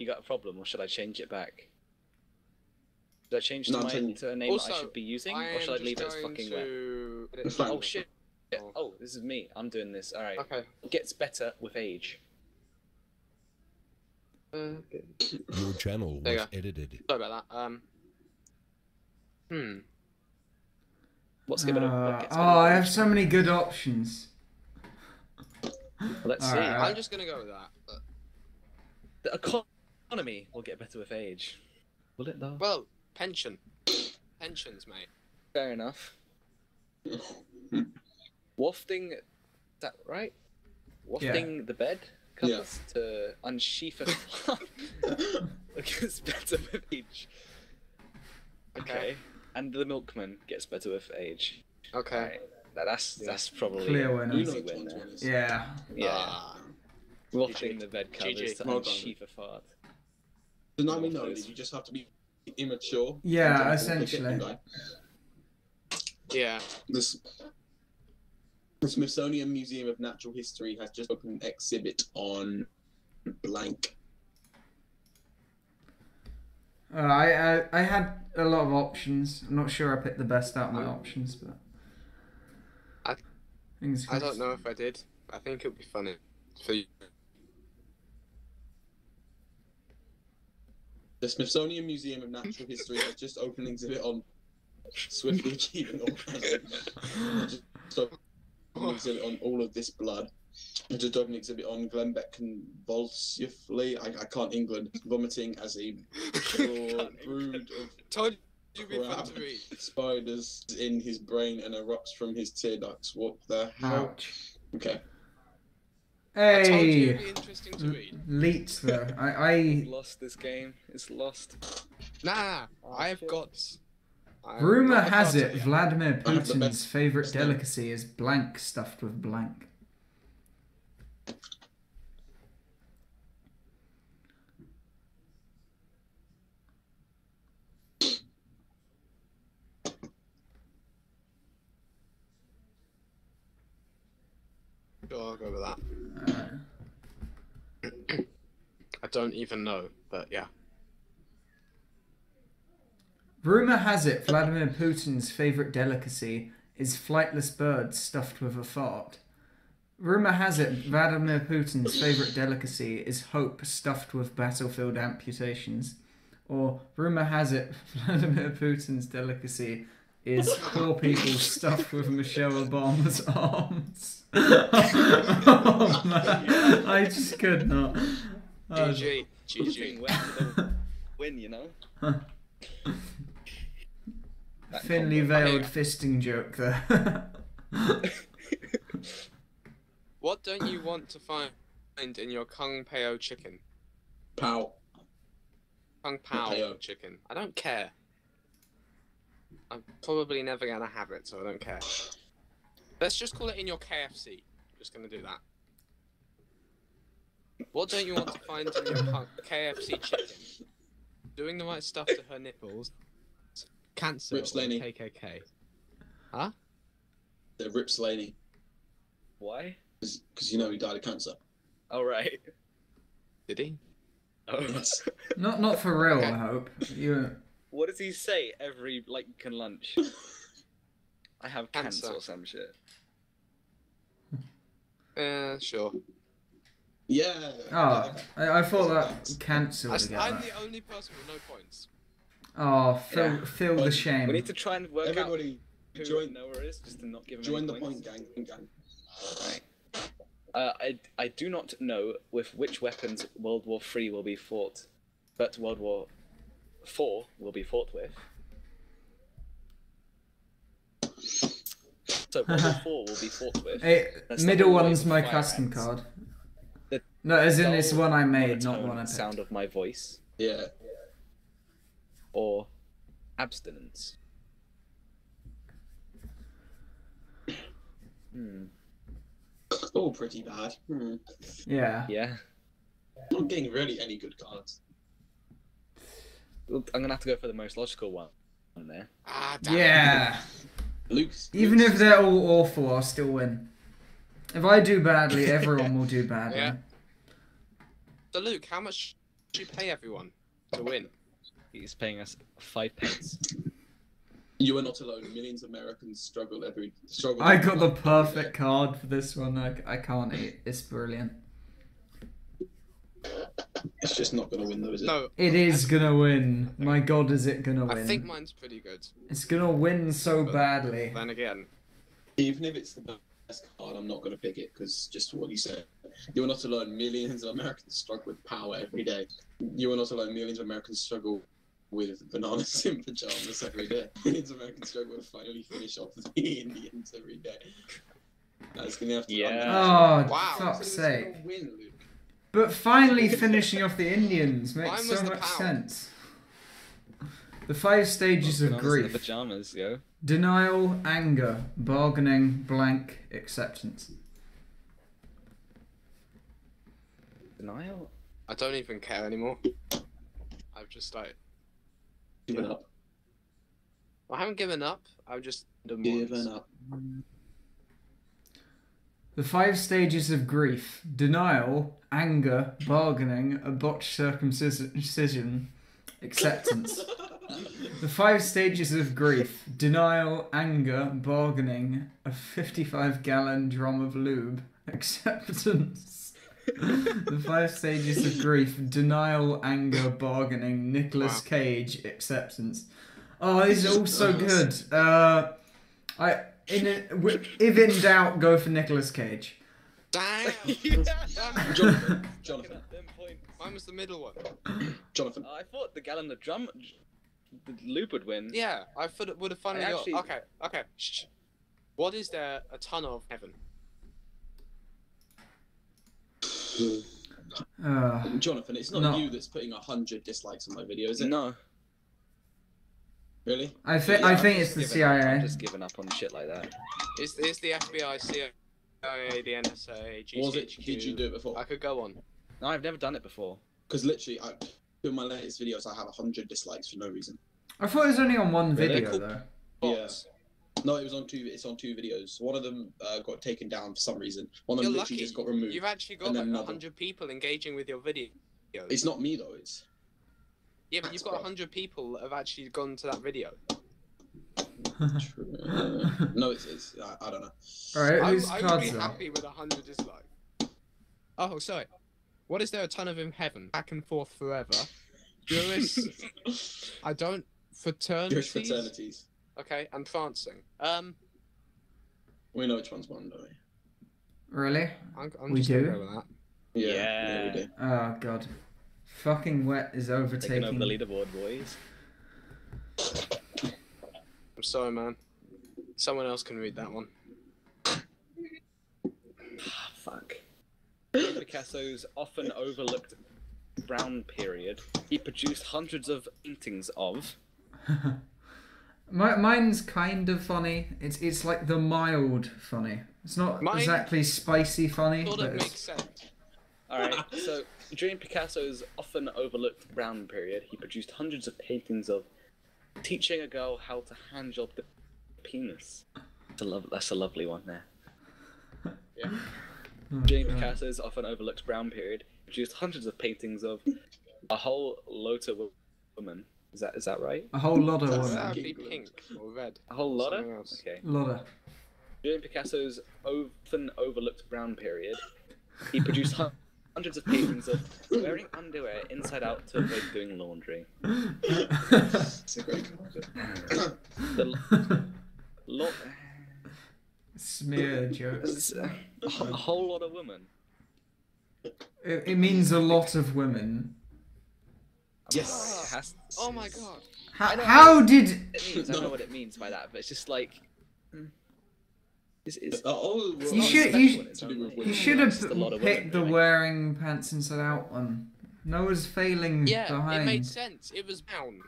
You got a problem, or should I change it back? Should I change to, No, I'm my, to a name that I should be using, I or should I leave it as fucking to... It's fine. Oh shit! Oh. This is me. I'm doing this. All right. Okay. Gets better with age. Uh, Your channel There you was edited. sorry about that. Um. Hmm. What's give it Uh, gets oh, better I have so many good options. Let's see. Alright. I'm just gonna go with that. But, The economy will get better with age. Will it though? well, pension. Pensions, mate. Fair enough. Wafting, is that right? Wafting the bed covers to unsheath a gets better with age. Okay. Okay. And the milkman gets better with age. Okay. Right. That, that's Yeah. that's probably Clear an winner. Easy know which win one's there. one is. Yeah. Yeah. Ah. Wafting the bed covers GG. to unsheath a fart. So now we know that you just have to be immature. Yeah, and don't pick it essentially. Yeah. This the Smithsonian Museum of Natural History has just opened an exhibit on blank. Uh, I, I I had a lot of options. I'm not sure I picked the best out of my options, but. I- I don't know if I did. I think it would be funny for you. The Smithsonian Museum of Natural History has just opened an exhibit on swiftly achieving orgasm. Just an exhibit on all of this blood. I just opened an exhibit on Glenn Beck convulsively. I, I can't England vomiting as a brood of Told you it'd be fun crap to spiders in his brain and erupts from his tear ducts. What the hell? Ouch. Okay. I told you Hey! it'd be interesting to read. Leets though. I, I Lost this game. It's lost. Nah, Oh, I have shit. got. I- rumor I has it tell. Vladimir I have the Putin's favorite stamp. delicacy is blank stuffed with blank. Sure, I'll go with that. Uh, I don't even know, but yeah. rumor has it Vladimir Putin's favorite delicacy is flightless birds stuffed with a fart. Rumor has it Vladimir Putin's favorite delicacy is hope stuffed with battlefield amputations. Or rumor has it Vladimir Putin's delicacy is poor people stuffed with Michelle Obama's arms. oh, man. I just could not. GG. GG. wet to the win, you know. That thinly combo. veiled fisting joke there. What don't you want to find in your Kung Pao chicken? Pow. Kung Pao Pao. chicken. I don't care. I'm probably never gonna have it, so I don't care. Let's just call it in your KFC. Just gonna do that. What don't you want to find in your Kung- KFC chicken? Doing the right stuff to her nipples. Cancer Rip or Slaney. KKK. The Rip Slaney. Why? Because you know he died of cancer. All right. Did he? Oh. Yes. not not for real, Okay. I hope. You What does he say every like can lunch? I have cancer, Cancer. or some shit. Uh, sure. Yeah. Oh, I, I thought that cancelled I, would get I'm that. the only person with no points. Oh, feel, Yeah. feel the shame. We need to try and work Everybody out who join- Noah is, just to not give him join any the points. point gang. gang. Right. Uh, I, I do not know with which weapons World War Three will be fought, but World War Four will be fought with. So World War Four will be fought with. Hey, middle one's my custom ants. card. The No, as in it's dull one I made, not one I picked. sound of my voice Yeah. or abstinence. Hmm. All pretty bad. Hmm. Yeah. Yeah. Not getting really any good cards. I'm gonna have to go for the most logical one. On there. Ah, damn. Yeah. Luke's. Even Luke's- if they're all awful, I'll still win. If I do badly, everyone will do badly. Yeah. So Luke, how much should you pay everyone to win? He's paying us five pence. You are not alone. Millions of Americans struggle every struggle. I got the perfect card for this one. I, I can't eat. It's brilliant. It's just not gonna win though, is it? No, It is gonna win. My god, is it gonna win? I think mine's pretty good. It's gonna win so badly. Then again, Even if it's the best card, I'm not gonna pick it because just what you said. You are not alone. Millions of Americans struggle with power every day. You are not alone. Millions of Americans struggle with bananas in pajamas every day. Millions of Americans struggle to finally finish off the Indians every day. That's gonna have to. Yeah. Oh, Wow. fuck's So sake. win, But finally finishing off the Indians makes Mine so much pound. sense. The five stages of Bananas in the grief pajamas, yo. Denial, anger, bargaining, blank, acceptance. Denial? I don't even care anymore. I've just like Given up. I haven't given up. I've just done Given up. The five stages of grief denial, anger, bargaining, a botched circumcision, acceptance. The five stages of grief denial, anger, bargaining, a 55 gallon drum of lube, acceptance. the five stages of grief denial, anger, bargaining, Nicolas Wow. Cage, acceptance. Oh, these are all so good. Uh, I in a, w- if in doubt, go for Nicolas Cage. Damn! Jonathan. Jonathan. Them. Mine was the middle one. Jonathan. I thought the gallon of drum, the loop would win. Yeah, I thought it would have finally. I got- actually- Okay, okay. Shh. What is there a ton of heaven? Uh, Jonathan, it's not No. you that's putting a hundred dislikes on my video, is it? No. Really? I think Yeah, I think it's the giving up- CIA. I'm just giving up on shit like that. Is is the FBI, CIA, the NSA, GCHQ? Was it? Did you do it before? I could go on. No, I've never done it before. Because literally, I, in my latest videos, I have a hundred dislikes for no reason. I thought it was only on one Really? video Cool. though. Bots. No, it was on two. It's on two videos. One of them uh, got taken down for some reason. One of You're them literally lucky. just got removed. You've actually got And like another. hundred people engaging with your video. It's not me though. It's Yeah, but you've got hundred people that have actually gone to that video. true. no, it's, it's I, I don't know. Alright, I'm, whose I would cards be are? happy with hundred dislikes. Oh, sorry. What is there a ton of in heaven? Back and forth forever. Jewish. I don't fraternities. Jewish fraternities. Okay, and prancing. Um, We know which one's one, don't we? Really? I'm, I'm We just do? gonna go with that. Yeah, Yeah. we do. Oh god. Fucking wet is overtaking. Taking over overtaking. the leaderboard, boys. I'm sorry, man. Someone else can read that one. Ah, fuck. Picasso's often overlooked brown period, he produced hundreds of paintings of. My, mine's kind of funny. It's it's like the mild funny. It's not Mine- exactly spicy funny, Sort of makes sense. Alright, so during Picasso's often overlooked brown period, he produced hundreds of paintings of teaching a girl how to handjob the penis. That's a, lov- that's a lovely one there. Yeah. Oh, During God. Picasso's often overlooked brown period, he produced hundreds of paintings of a whole lot of women. Is that is that right? a whole lot of women. That would be pink or red. A whole lot of? Something else. Okay. Lotta. During Picasso's often overlooked brown period, he produced hun- hundreds of paintings of wearing underwear inside out to avoid doing laundry. It's a great. The lot, Smear jokes. a whole lot of women. It, it means a lot of women. Yes. It has- Oh my god. How, how did It means, I don't know what it means by that, but it's just like. mm. It's, it's, oh, well, You should- you in its should- you you should have It's just a lot of picked the really. wearing pants inside out one. Noah's failing Yeah, behind. it made sense. It was brown.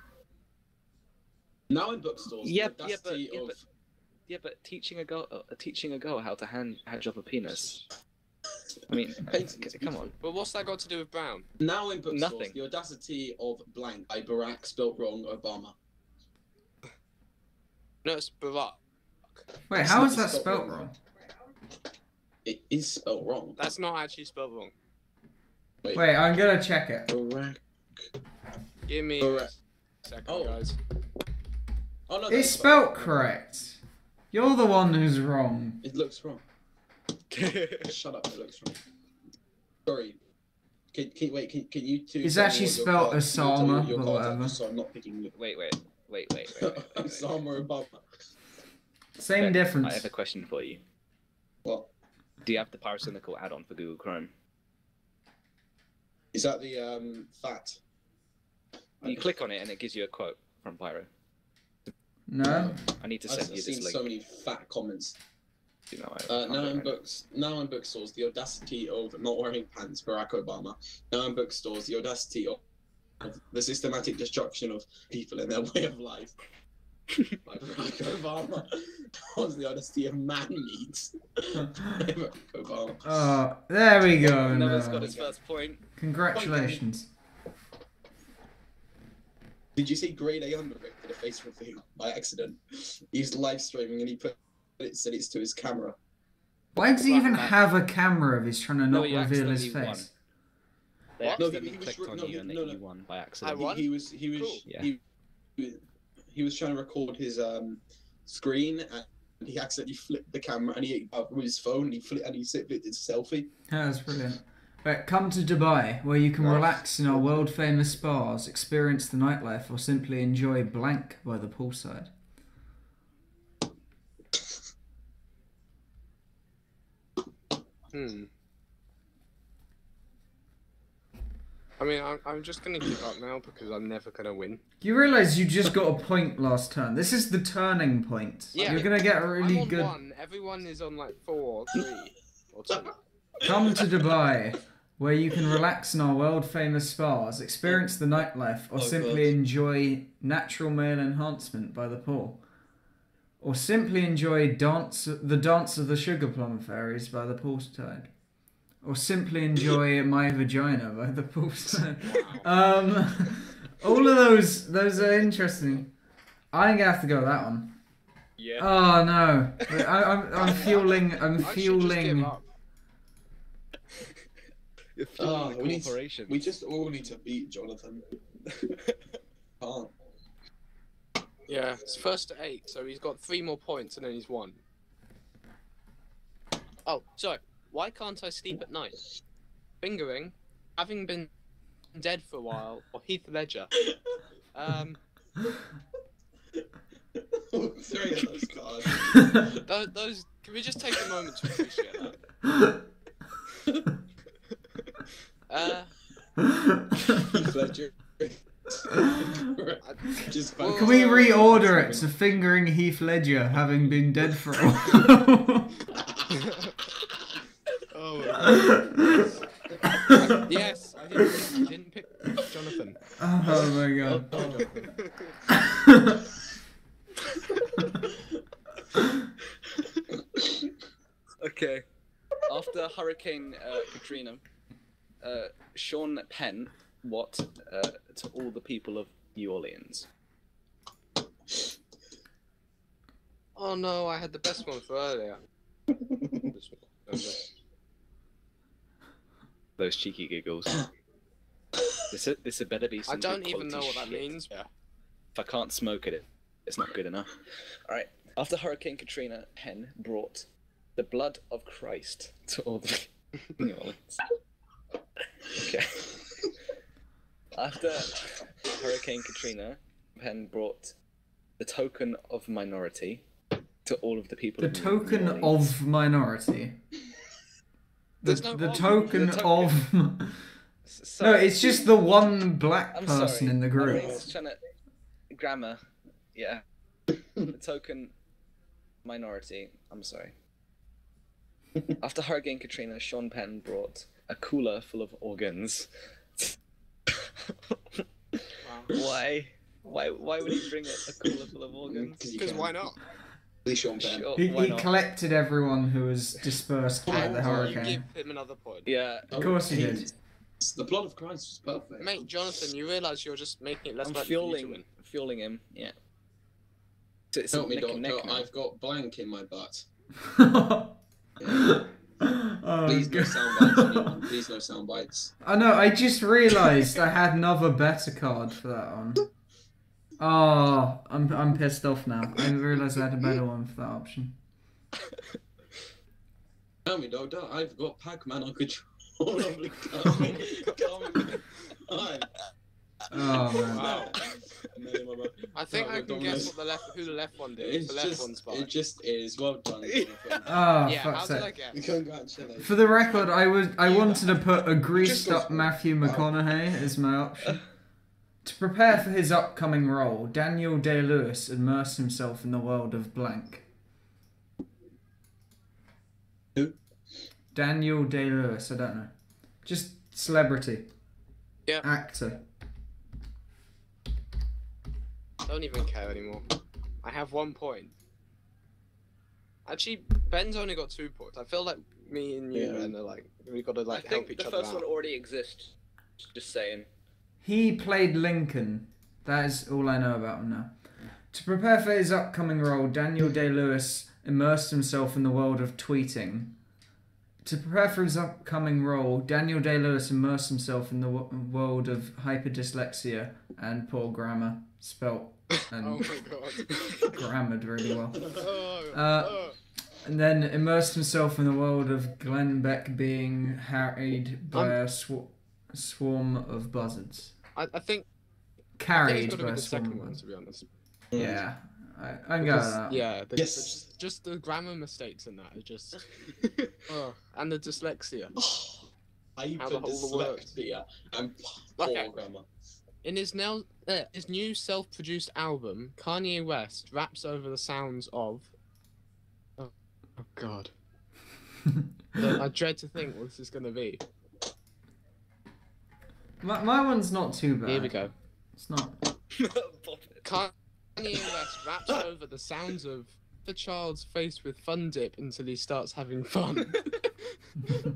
Now in bookstores, Yeah, the yeah, but- audacity yeah, but- Yeah, but teaching a girl, uh, teaching a girl how to hand handjob a penis. I mean, Paintings, c- come on. But what's that got to do with brown? now in bookstores, Nothing. the audacity of blank by Barack spelt wrong Obama. No, it's Barack. Wait, It's how not is that spelled spelt wrong. wrong? It is spelled wrong. That's not actually spelled wrong. Wait, Wait, I'm gonna check it. Barack Give me Correct. a second, Oh. guys. Oh no, It's that's spelt fine. correct. You're the one who's wrong. It looks wrong. Shut up, it looks wrong. Sorry. Can, can, wait, can, can you two... It's actually spelled your spelt card- can you tell me what Osama, your but whatever. So I'm not picking wait, wait, wait, wait, wait. wait, wait, wait. Osama Obama. Same Okay, difference. I have a question for you. What? Do you have the Pyrocynical add-on for Google Chrome? Is that the um fat? You click on it and it gives you a quote from Pyro. No. I need to I've send you seen this link. so many fat comments. You know, I Uh, can't now in books, now in bookstores, the audacity of not wearing pants, Barack Obama. Now in bookstores, the audacity of, of the systematic destruction of people and their way of life. By Barack Obama. That was the audacity of man meat. Barack Obama. Oh, there we go. Noah's No. got his first point. Congratulations. Did you see Grade A Under A did a face reveal by accident? He's live streaming and he put it said it's to his camera. Why does he even Right. have a camera if he's trying to No, not he reveal his accidentally won. face? They What? No, he- accidentally he was clicked on no, you he- and no, then no. you won by I accident. won? He, he was he was Cool. Yeah. he, he he was trying to record his um screen and he accidentally flipped the camera and he uh, with his phone and he flipped and he flipped it to selfie. Yeah, that's brilliant. Right, come to Dubai, where you can Nice. relax in our world famous spas, experience the nightlife, or simply enjoy blank by the poolside. Hmm. I mean, I'm, I'm just gonna give up now because I'm never gonna win. You realise you just got a point last turn. This is the turning point. Yeah. You're gonna get really I'm on good. one. Everyone is on like four, three, or two. Come to Dubai, where you can relax in our world famous spas, experience the nightlife, or Oh, simply God. enjoy natural male enhancement by the pool. Or simply enjoy dance the dance of the sugar plum fairies by the poolside. Or simply enjoy my vagina by the poolside. Um, all of those those are interesting. I'm gonna have to go with that one. Yeah. Oh no, I, I'm I'm fueling I'm I should just give fueling. Up. You're Oh, fueling we need corporations. we just all need to beat Jonathan. Can't. Yeah, it's first to eight, so he's got three more points and then he's won. Oh, sorry. Why can't I sleep at night? Fingering, having been dead for a while, or Heath Ledger. Um, Three of those cards. those, those. Can we just take a moment to appreciate that? Uh, Heath Ledger. Just Well, Can we reorder it to fingering Heath Ledger having been dead for a while? oh yes, I didn't, I didn't pick Jonathan. oh my god. Okay. After Hurricane uh, Katrina, uh, Sean Penn, what uh, to all the people of New Orleans? Oh no, I had the best one for earlier. Those cheeky giggles. this this had better be. I don't even know quality what that shit. means. Yeah. If I can't smoke it, it's not good enough. All right. After Hurricane Katrina, Penn brought the blood of Christ to all the New Orleans. Okay. After Hurricane Katrina, Penn brought the token of minority to all of the people. The token New of minority. The, no the token The token- of. S- No, it's just the one black I'm person sorry. in the I group. was trying to grammar. Yeah. the token minority. I'm sorry. After Hurricane Katrina, Sean Penn brought a cooler full of organs. Wow. why? Why? Why would he bring a, a cooler full of organs? Because why not? Please, Sean Penn. Sure, He, he collected everyone who was dispersed by the You hurricane. give him another point. Yeah. Of course he did. The blood of Christ was perfect. Mate, Jonathan, you realise you're just making it less I'm likely for you to fueling, win. fueling him. Yeah. So it's Help me, doctor. I've got blank in my butt. Yeah. Oh, Please no sound bites, anyone. Please no sound bites. I know. I just realised I had another better card for that one. Oh, I'm I'm pissed off now. I realised I had a better one for that option. Tell me, dog, I've got Pac-Man on control of the coming, coming time. Oh man. Wow. Name of a- I think No, I can guess what the left, who the left one did. It's the left just, one's by. it just is. Well done, Oh, yeah, how fuck's did I guess? Congratulations. For the record, I was I You- wanted to put a greased up. Matthew Wow. McConaughey as my option. To prepare for his upcoming role, Daniel Day Lewis immersed himself in the world of blank. Who? Daniel Day Lewis, I don't know. Just celebrity. Yeah. Actor. Don't even care anymore. I have one point. Actually, Ben's only got two points. I feel like me and you, Yeah. Ben, are like we got to like think help each other. I think the other first out. one already exists. Just saying. He played Lincoln. That is all I know about him now. To prepare for his upcoming role, Daniel Day Lewis immersed himself in the world of tweeting. To prepare for his upcoming role, Daniel Day Lewis immersed himself in the w- world of hyperdyslexia and poor grammar, spelt and Oh grammared really well. oh, Uh, oh. And then immersed himself in the world of Glenn Beck being harried by a sw- swarm of buzzards. I, I think I think Carried by a the swarm second of one, buzzards. to be honest. Yeah, I, I can go Because, that. yeah, the, Yes. the- just, just the grammar mistakes in that are just. oh, and the dyslexia. I How put the whole dyslexia and poor Okay. grammar. In his now uh, his new self-produced album, Kanye West raps over the sounds of. Oh, oh God! I dread to think what this is going to be. My, my one's not too bad. Here we go. It's not. Bop it. Kanye West raps over the sounds of the child's face with fun dip until he starts having fun.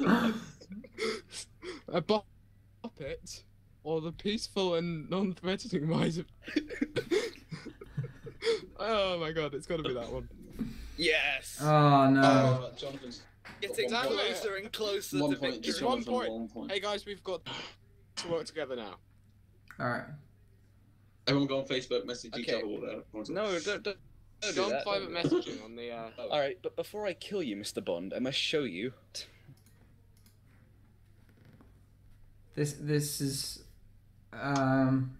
A bop it, or the peaceful and non-threatening rise of. oh my god, it's got to be that one. yes. Oh no. Uh, Jonathan's Getting closer and closer one to point. victory. It's one point. One point. Hey guys, we've got to work together now. All right. Everyone go on Facebook, message each other. All that. No, don't, don't, don't do Go on that. private messaging on the. Uh... All right, but before I kill you, Mr. Bond, I must show you. This this is um.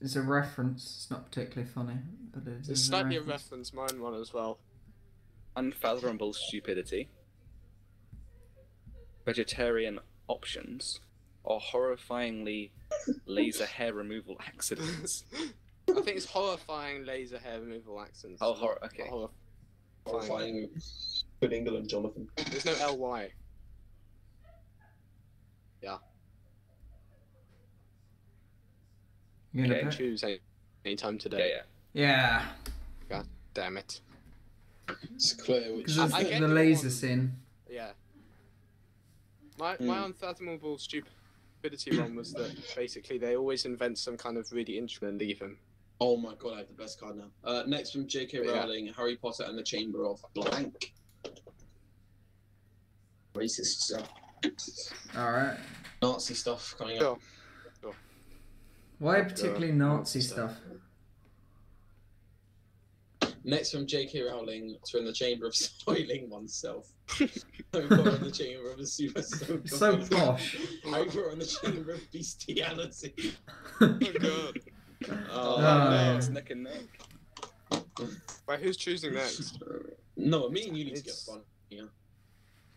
It's a reference. It's not particularly funny, but it is It's a slightly a reference. reference, mine one as well. Unfathomable stupidity. Vegetarian options. Or horrifyingly laser hair removal accidents. I think it's horrifying laser hair removal accidents. Oh, horror. Okay. Horrifying. Horrifying. Good England, Jonathan. There's no ly. You gonna Okay. You pick? can choose any anytime Yeah, today. yeah. Yeah, God Damn it. It's clear which. because I- of I the, get the your laser one. scene. Yeah. My my Hmm. unfathomable stupidity one was that basically they always invent some kind of really interesting and leave him. Oh my god, I have the best card now. Uh, next from J.K. Yeah. Rowling, Harry Potter and the Chamber of Blank. Racist stuff. All right. Nazi stuff coming Sure. up. Why particularly Nazi stuff? Next from J.K. Rowling to in the Chamber of Soiling Oneself. Harry Potter the Chamber of the Super Soaker. So posh. Harry Potter and the Chamber of Bestiality. Oh god. Oh, man. It's neck and neck. Wait, who's choosing next? No, me and you need to get It's- fun.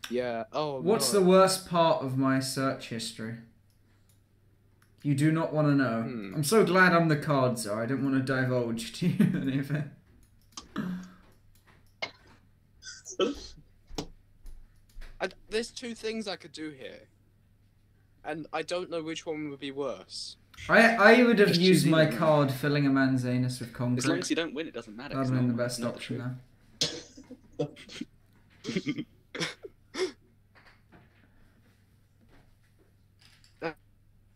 Yeah. Oh. What's no. the worst part of my search history? You do not want to know. Hmm. I'm so glad I'm the card, so I don't want to divulge to you anything. I, there's two things I could do here, and I don't know which one would be worse. I I would have Just used my either. card filling a man's anus with concrete. As long as you don't win, it doesn't matter. That would it's have been the best option true. now.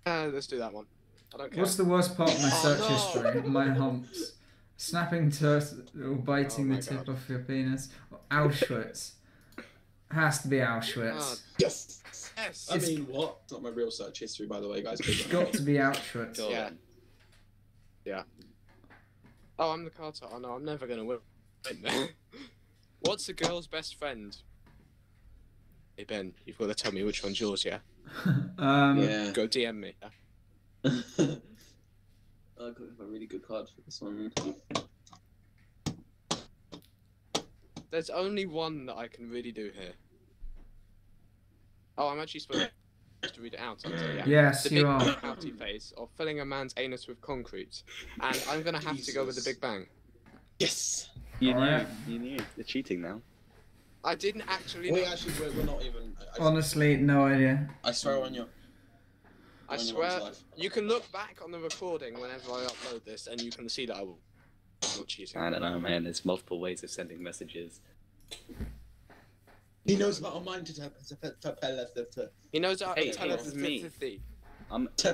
Uh, let's do that one. I don't care. What's the worst part of my Oh, search no. history? My humps. Snapping turtle or biting Oh the tip God. off your penis. Auschwitz. Has to be Auschwitz. Yes. yes. I mean, what? It's not my real search history, by the way, guys. It's got to be Auschwitz. Go Yeah. on. Oh, I'm the Carter. Oh no, I'm never gonna win. What's a girl's best friend? Hey Ben, you've got to tell me which one's yours, yeah? Um, Yeah. Go DM me. yeah? I got a really good card for this one. There's only one that I can really do here. Oh, I'm actually supposed to read it out. aren't I? Yeah. Yes, The you Big are. Bang pouty phase of filling a man's anus with concrete, and I'm gonna have to go with the Big Bang. Yes. You oh, knew. Alright. You knew. You're cheating now. I didn't actually. Wait, know. actually, we're, we're not even. I, I, Honestly, no idea. I swear on your. I swear, you can look back on the recording whenever I upload this, and you can see that I will. I'm not cheating. I don't know, man. There's multiple ways of sending messages. He knows about our mind to tell. He knows how Hey, tell hey, us this is me. telepathy. I'm Te-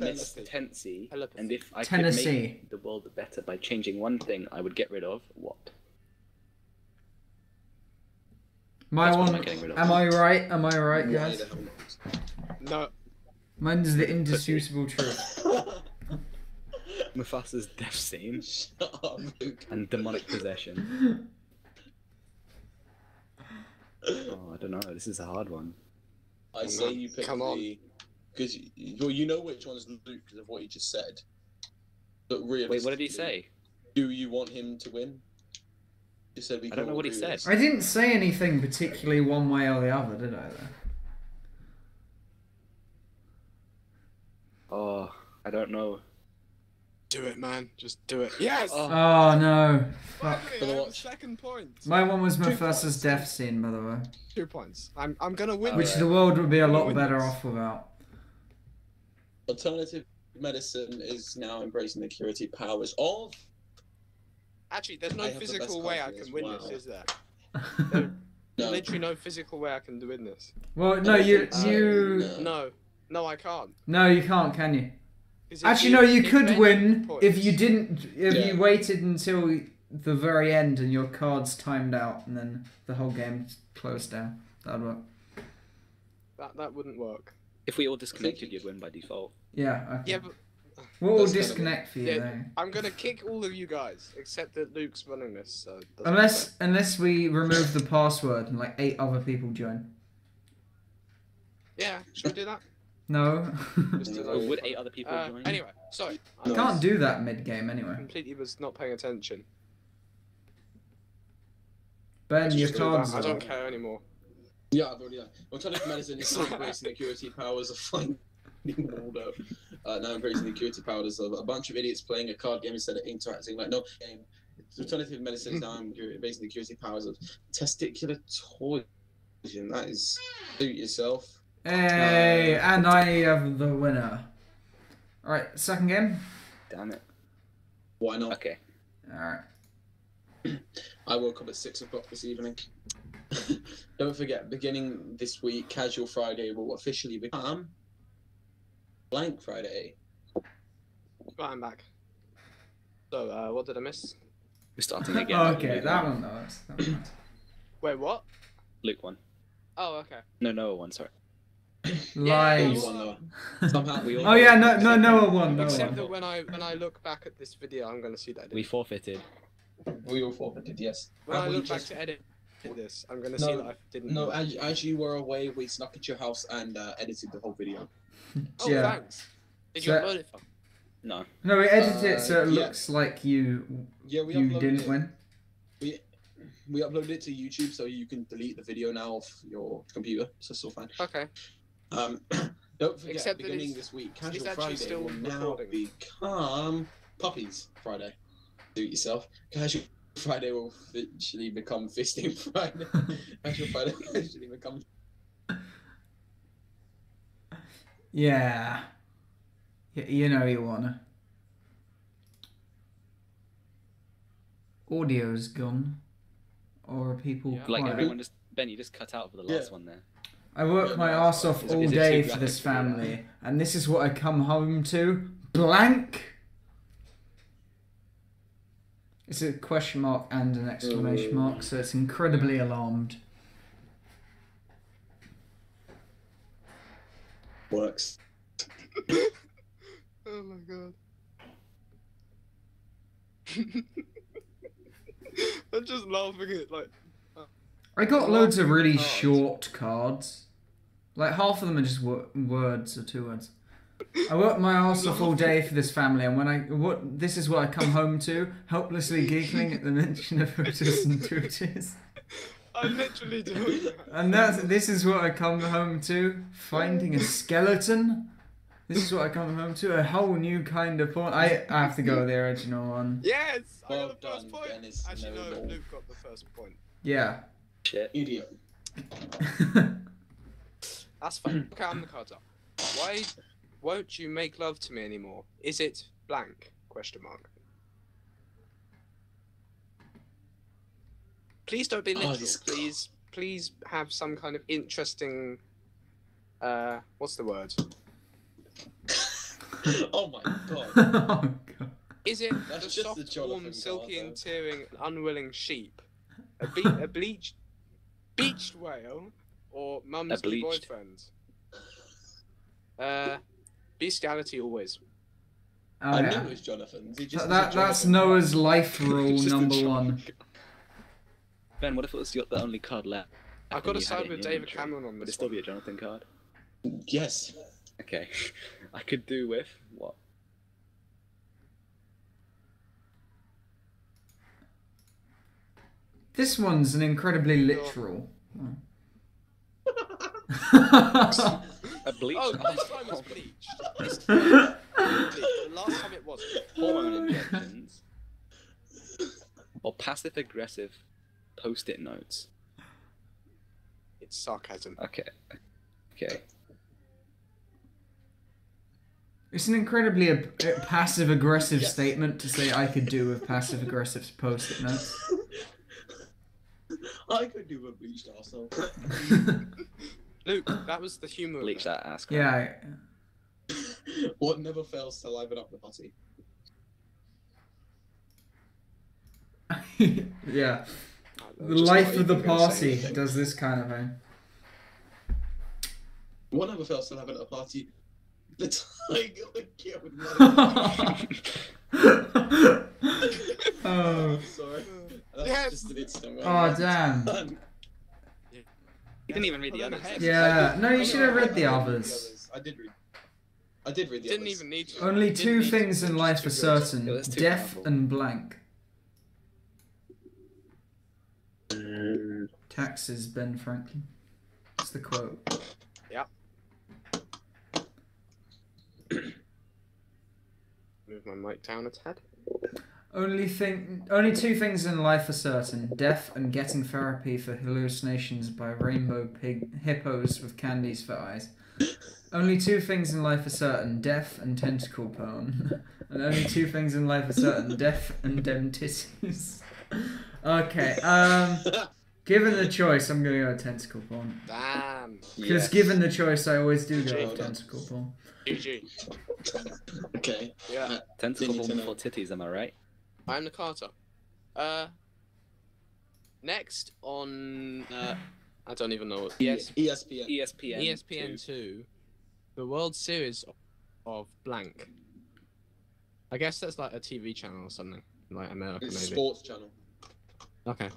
Miss Telepathy. And if I could make the world better by changing one thing, I would get rid of what? My That's one. I'm getting rid of. Am I right? Am I right, Why guys? the? No, Mine's the indisputable truth. Mufasa's death scene Shut up, Luke. and demonic possession. Oh, I don't know. This is a hard one. I say you pick Come on. the because you, well, you know which one's Luke because of what he just said. But realistically, Wait, what did he say? Do you want him to win? He said we. I can don't know all what he agree said. I didn't say anything particularly one way or the other, did I? Though? Oh, I don't know. do it, man. Just do it. Yes. Oh. Oh no! Fuck. Finally, the I have a watch. second point. My one was Two Mufasa's points. death scene, by the way, Two points. I'm I'm gonna win. which this. the world would be a lot better this. off without. Alternative medicine is now embracing the curative powers of. Actually, there's no have the physical best way I can win wow. this, is there? No. Literally no physical way I can win this. well, no, you Uh, you no. No, no, I can't. no, you can't, can you? if Actually, no, you could win points- if you didn't. If Yeah. you waited until the very end and your cards timed out, and then the whole game closed down. That'd work. That that wouldn't work. If we all disconnected, you'd win by default. Yeah. Okay. Yeah, but we'll all That's kinda disconnect for you Yeah. then. I'm gonna kick all of you guys except that Luke's running this. So it doesn't Unless unless we remove the password and like eight other people join. yeah, should we do that? No. Just to No. Would eight other people Uh, join? anyway, sorry. I I can't do that mid game anyway. completely was not paying attention. Ben, your Just do cards. I don't care anymore. Yeah, I've already done. Alternative medicine is now embracing the curative powers of finding Waldo. Uh, now embracing the curative powers of a bunch of idiots playing a card game instead of interacting like no game. Alternative medicine is now embracing the curative powers of testicular torsion. That is suit yourself. Hey, and I have the winner. All right, second game. Damn it. Why not? Okay. All right. I woke up at six o'clock this evening. Don't forget, beginning this week, Casual Friday will officially become Blank Friday. Right, I'm back. So, uh, what did I miss? We're starting again. okay, that one though. that's- that one. Wait, what? Luke one. Oh, okay. No, Noah one. Sorry. Lies. You won, Somehow We all- Oh yeah, no, no, Noah won. Noah Except won. that when I when I look back at this video, I'm gonna see that. We forfeited. we all forfeited. Yes. when I And we look back just- to edit this, I'm gonna No, see that I didn't. No, as, as you were away, we snuck at your house and uh, edited the whole video. Oh, Yeah. thanks. Did you So- upload it? For? No. No, we edited it so it Uh, yeah. looks like you Yeah, we you didn't it. win. We uploaded it to YouTube, so you can delete the video now off your computer. So it's all fine. Okay. Um, don't forget, Except that beginning it's- this week, Casual Friday still will now recording. become Puppies Friday. Do it yourself. Casual Friday will eventually become Fisting Friday. Casual Friday will eventually become. Yeah. Y- you know you wanna. Audio's gone. Or are people Yeah. Like everyone just Ben, you just cut out for the last Yeah. one there. I work my ass off all day for this family, and this is what I come home to. Blank. It's a question mark and an exclamation mark, so it's incredibly alarmed. Works. oh my god. I'm just laughing at like I got What loads of really cards? short cards. Like half of them are just wo- words or two words. I worked my arse off all day for this family, and when I what this is what I come home to, helplessly giggling at the mention of Hutus and Tutsis. I'm literally do. And that's this is what I come home to: finding a skeleton. This is what I come home to: a whole new kind of porn. I, I have to go with the original one. Yes! I Well got the first done, point. Dennis Actually no, Luke got the first point. Yeah. Shit. Idiot. That's fine. okay, I'm the cards up. Why won't you make love to me anymore? Is it blank? Question mark. Please don't be Oh, literal. this- please, please have some kind of interesting. Uh, what's the word? oh my god. oh god. Is it That's the just soft, the Jonathan warm, silky, card, and tearing, unwilling sheep? A, be- a bleached, beached whale, or mum's A bleached. boyfriend? Uh, bestiality always. Oh, I knew it was Jonathan's. He just That, that, said that's Jonathan. Noah's life rule number one. Ben, what if it was your, the only card left? I've got and to side with David inventory? Cameron on Would it still one. be a Jonathan card? Yes. Okay. I could do with what? This one's an incredibly literal. A bleach. Oh, this time it's bleached. This time it's bleached. The last time it wasn't. hormone injections, or passive aggressive post-it notes. It's sarcasm. Okay. Okay. It's an incredibly ab- passive aggressive Yes. statement to say I could do with passive aggressive post-it notes. I could do a bleached arsehole. Luke, that was the humour. of Bleach that ass. crack. yeah. what never fails to liven up the party? Yeah. The just life of the even gonna say party does this kind of thing. What never fails to liven up a party? The tiger would get with money. oh. Sorry. That's Yes. just an instant one. oh damn. You didn't even read the Put others. Yeah. No, you should have read the others. I did read. I did read the Didn't others. even need to. Only two things in life are Just too good. certain: Yeah, that's death powerful. and blank. Uh, Taxes, Ben Franklin. That's the quote. Yeah. Move my mic down a tad. Only thing, only two things in life are certain: death and getting therapy for hallucinations by rainbow pig hippos with candies for eyes. Only two things in life are certain: death and tentacle porn. and only two things in life are certain: death and dentists. okay. Um, given the choice, I'm gonna go with tentacle porn. Damn. Because Yes. given the choice, I always do go Okay. with tentacle porn. GG. okay. Yeah. Tentacle Didn't need to form for titties, am I right? I'm the Carter. Uh. Next on. Uh, I don't even know. What, yes. ESPN. ESPN. ESPN two, the World Series of blank. I guess that's like a TV channel or something, like America It's a maybe. sports channel. Okay.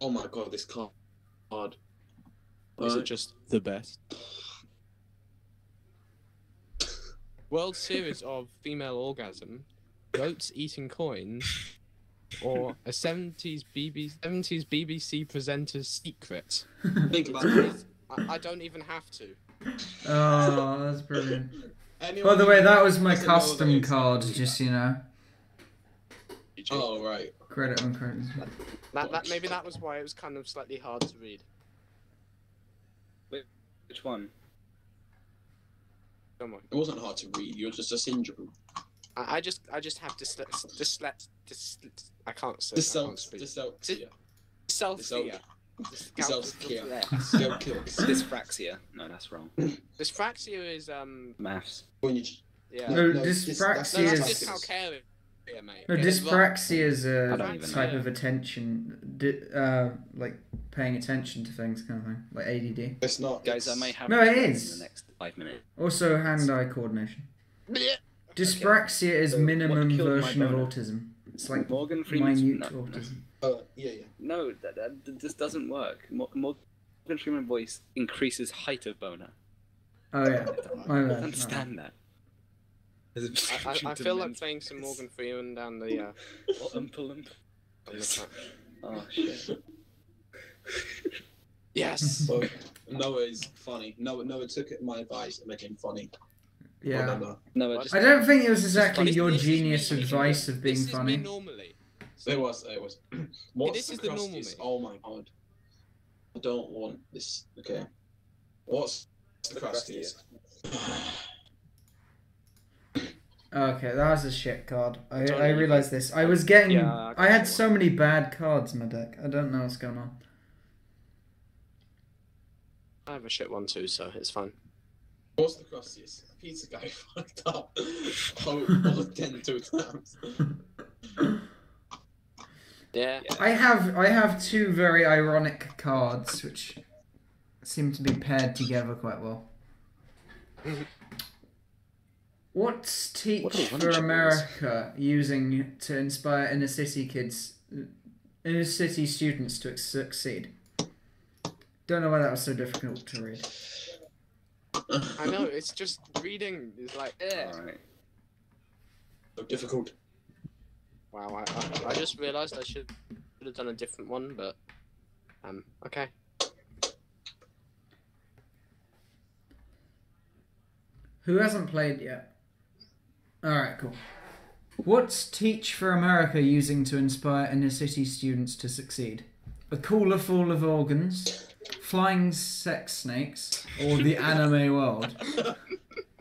Oh my god, this card. Hard. Is it just the best? World Series of female orgasm, goats eating coins, or a 70s BBC, 70s BBC presenter's secret. Think about it. I, I don't even have to. Oh, that's brilliant. Anyone By the way, that was my doesn't know custom those- card, just so you know. Oh right. Credit on credit. That, that maybe that was why it was kind of slightly hard to read. Which one? Don't worry. It wasn't hard to read. You're just a syndrome. I, I just I just have dysle- dysle- dys- I can't say. This I self. can't speak. This self. Yeah. Dyslexia. Dyslexia. Dyslexia. Go. Dyspraxia. No, that's wrong. Dyspraxia is um Maths. When you. yeah. No, No, dyspraxia No, is. that's. Yeah, mate. No, Get it dyspraxia is I a type know. of attention, di- uh, like paying attention to things, kind of thing, like ADD. It's not. Guys, I may have No, it to is. in the next five minutes. Also, hand-eye coordination. Blech. Dyspraxia is So, minimum version of autism. It's like Morgan Freeman's minute no, autism. Uh, yeah, yeah. no, that, that, that just doesn't work. Mo- Morgan Freeman voice increases height of boner. Oh yeah, my I don't understand that. I, a I, I, I prescription to feel like men's playing some voice. Morgan Freeman down the uh, Or Oompa Loompa. on the. Oh shit. Yes. So Noah is funny. Noah, Noah took my advice and made him funny. Yeah. Well. No, I just I don't think it was exactly your this genius advice of being this funny. Is me normally. It was. It was. What's this the is the normal crustiest? Oh my god. I don't want this. Okay. What's the crustiest? Okay, that was a shit card. I, Totally. I realized this. I was getting. Yeah, I I had so many bad cards in my deck. I don't know what's going on. I have a shit one too, so it's fine. What's the crustiest? Pizza guy fucked up. Oh, all of ten two times. Yeah. I have I have two very ironic cards which seem to be paired together quite well. What's Teach What for bunch of America using to inspire inner city kids, inner city students to succeed? Don't know why that was so difficult to read. I know. It's just reading is like. Eh. Alright. So difficult. Wow. I, I, I just realised I should should have done a different one, but um. Okay. Who hasn't played yet? Alright, cool. What's Teach for America using to inspire inner city students to succeed? A cooler full of organs, flying sex snakes, or the anime world?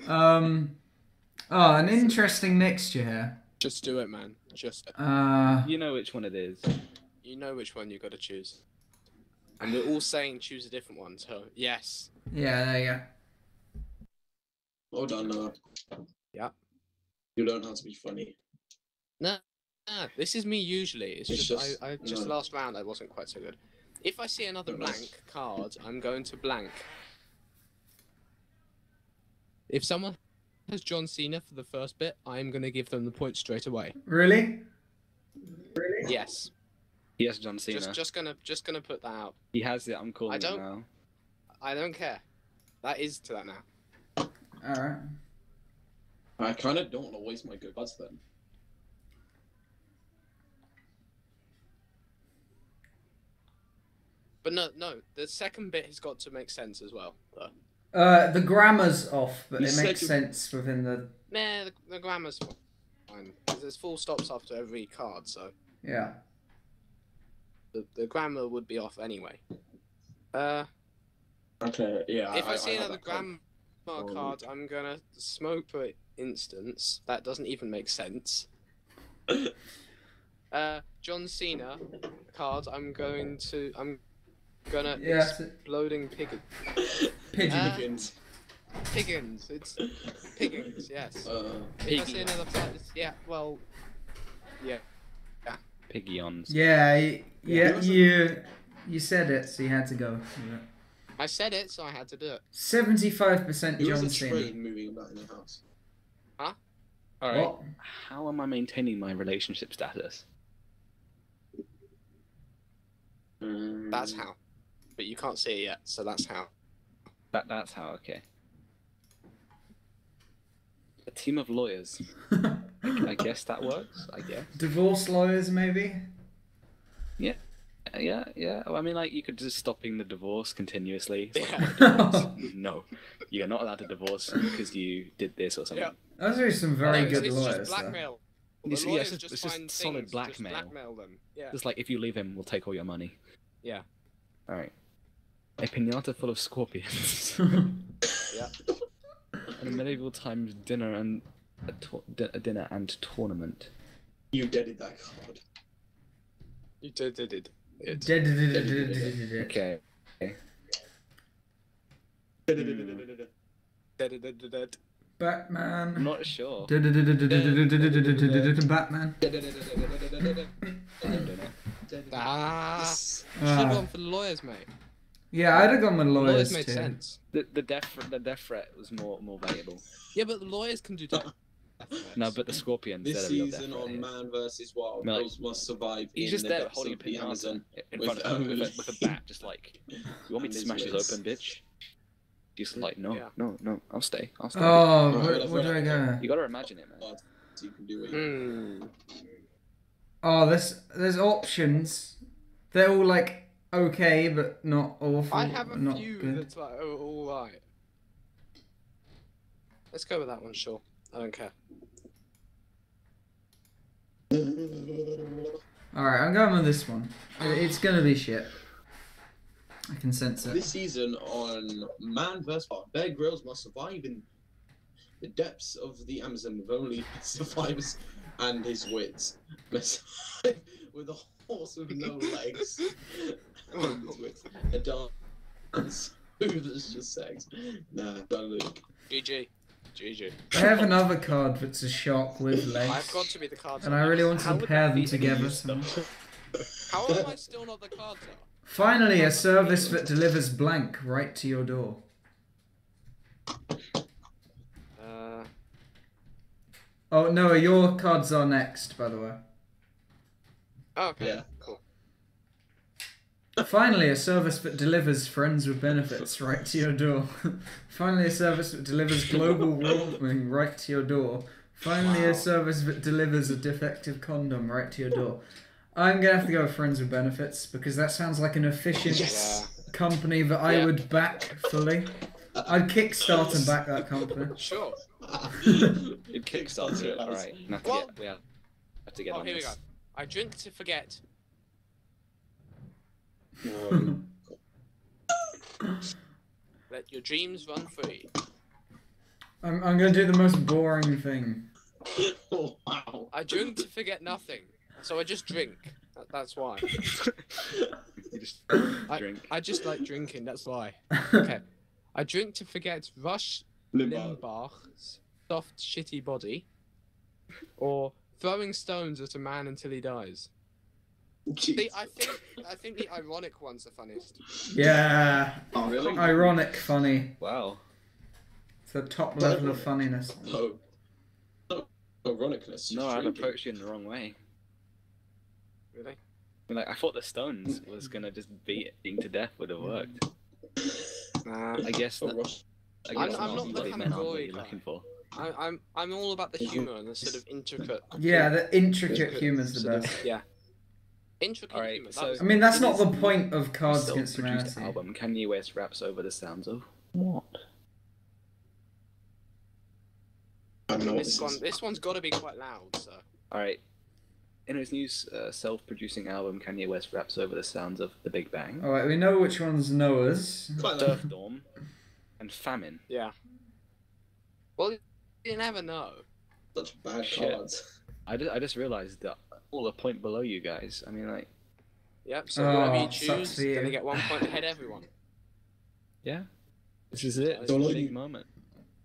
Um. Oh, an interesting mixture here. Just do it, man. Just Uh. You know which one it is. you know which one you got to choose. And we're all saying choose a different one. So yes. Yeah, there you go. Well done, Noah. Yeah. You learn how to be funny. No. Ah, this is me usually. It's, It's just, just- I, I just no. last round I wasn't quite so good. If I see another blank card, I'm going to blank. If someone has John Cena for the first bit, I'm going to give them the point straight away. Really? Really? Yes. He has John Cena. Just just gonna just gonna put that out. He has it. I'm calling I don't- now. I don't care. That is to that now. Alright. I kind of don't want to waste my good cards then. But no, no. The second bit has got to make sense as well. Though. Uh, the grammar's off, but You it makes you- sense within the. Nah, the, the grammar's fine. 'Cause There's full stops after every card, so Yeah. the, the grammar would be off anyway. Uh, Okay, yeah. if I, see have another that card. grammar Um, card, I'm gonna smoke for instance. That doesn't even make sense. uh, John Cena card. I'm going to. I'm gonna Yeah. it's- exploding pig Pigeon. Uh, Higgins. piggins. It's piggins. Yes. Uh, If I see another card, yeah. Well, yeah. Piggyons. yeah, y- yeah, Yeah. you you said it, so you had to go. with it. I said it, so I had to do it. Seventy-five percent there John Cena. train moving about in the house. Alright. What? How am I maintaining my relationship status? Um, That's how. But you can't see it yet, so that's how. That that's how. Okay. A team of lawyers. I guess that works. I guess. Divorce lawyers, maybe. Yeah. Yeah, yeah. Well, I mean, like you could just stopping the divorce continuously. It's like, Yeah. no, you're not allowed to divorce because you did this or something. Yeah. Those are some very No, it's- good it's lawyers. just blackmail. You The see, yeah, it's just- it's just solid things, just blackmail. blackmail them. Yeah. Just like if you leave him, we'll take all your money. Yeah. All right. A pinata full of scorpions. Yeah. and a medieval times dinner and a, tour- di- a dinner and tournament. You deaded that card. You did, did, did. It. Okay. Batman. I'm not sure. Batman. I don't know. Ah, should have Ah. gone for the lawyers, mate. Yeah, I'd have gone with Lawyers, lawyers made too. sense. The the death the death threat was more more valuable. Yeah, but the lawyers can do that. No, but the scorpion. This instead of your season death on here. Man vs Wild, No, like- Rose must survive He's in just the there holding a of the pinata Amazon. in front of him with a, with a bat, just like, you want me to smash this open, bitch? He's like, no, Yeah. no, no, I'll stay, I'll stay. Oh, Right, where, well, where do I go? You gotta imagine it, man. So you can do what you Hmm. Oh, there's there's options. They're all like okay, but not awful. I have a not few good. that's like, oh, all right. Let's go with that one, sure. I don't care. All right, I'm going with this one. It's gonna be shit. I can sense it. This season on Man vs. Wild, Bear Grylls must survive in the depths of the Amazon with only his survivors and his wits. With a horse with no legs and his wits. A dance smooth as just sex. Nah, don't look. GG. GG. I have another card that's a shark with legs, I've got to be the cards. and I really want to pair them together. How am I still not the cards are? Finally, a service that delivers blank right to your door. Uh, Oh no, your cards are next, by the way. Oh, okay. Yeah. Cool. Finally, a service that delivers friends with benefits right to your door. Finally, a service that delivers global warming right to your door. Finally, Wow. a service that delivers a defective condom right to your door. I'm gonna have to go with friends with benefits because that sounds like an efficient Yes. company that I would back fully. I'd kickstart and back that company. Sure. It kickstarts it. Realise. Alright, we have to Well- get, we have have to get Oh, on here we go. I drink to forget. Let your dreams run free. I'm, I'm gonna do the most boring thing. oh, wow. I drink to forget nothing. So I just drink. That, that's why. You just I- drink. I just like drinking. That's why. Okay. I drink to forget Rush Limbo. Limbaugh's soft, shitty body, or throwing stones at a man until he dies. See, I think I think the ironic ones are funniest. Yeah, Oh, really? ironic, funny. Wow. It's the top level of funniness. No. No. Ironicness. No, I've approached you in the wrong way. Really? I mean, like, I thought the stones was gonna just beat being to death would have hmm. worked. Nah. I guess Oh, that, Rush. I I'm- guess I'm not not the bloody kind of aren't what you're looking for. I, I'm I'm all about the humor and the sort of intricate. Yeah, the intricate humor's the sort of- best. yeah. Intricate Alright, humor. so- I mean, that's not the point of Cards Against Self-produced Humanity. album. Kanye West raps over the sounds of what? I don't know this this one, this one's got to be quite loud. So All right. In his new uh, self-producing album, Kanye West raps over the sounds of The Big Bang, Alright, we know which one's Noah's. Quite like- Serfdom, and Famine. yeah. Well, you never know. Such bad Shit. cards. I just, I just realized that all a point below you guys. I mean, like, Yep. So Oh, whatever you sucks choose, for you. gonna get one point ahead everyone. yeah, this is it. This is a big moment.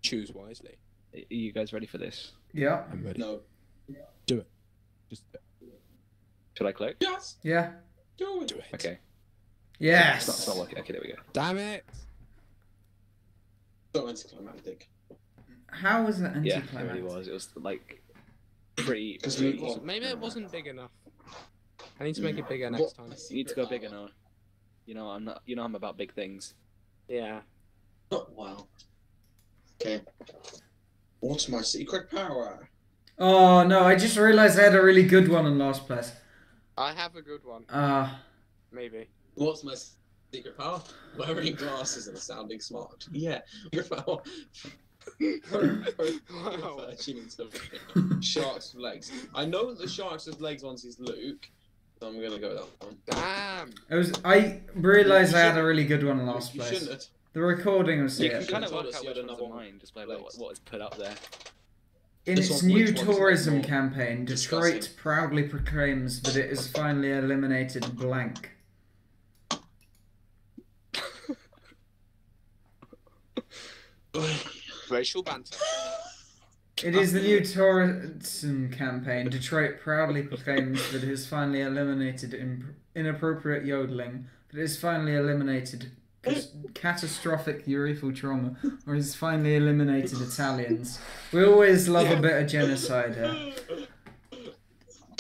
Choose wisely. Are you guys ready for this? Yeah, I'm ready. No. Do it. Just Should I click? Yes. yeah, Do it. do it. Okay. It's not, yes. it's not working. Okay, there we go. Damn it. So anticlimactic. How was that Yeah, it anticlimactic? really was. It was like pretty. 'Cause pretty- Luke was- Maybe it wasn't big enough. I need to make it bigger next time. You need to go bigger now. You know, I'm not. You know, I'm about big things. Yeah. Oh, wow. Okay. What's my secret power? Oh no, I just realised I had a really good one in last place. I have a good one. Ah, Maybe. What's my secret power? Wearing glasses and sounding smart. Yeah. Secret power. Wow. Sharks legs. I know the sharks legs ones is Luke, so I'm gonna go with that one. Damn. it was. I realised You I had a really good one last you place. shouldn't have. The recording was You can kind of work out you which ones another are one. mine just by what, what is put up there. In This its one- new tourism more campaign, Detroit disgusting? proudly proclaims that it has finally eliminated blank. Racial banter. It is the new tourism campaign. Detroit proudly proclaims that it has finally eliminated in- inappropriate yodeling, that it has finally eliminated cas- catastrophic urethral trauma, or has finally eliminated Italians. We always love a bit of genocide here.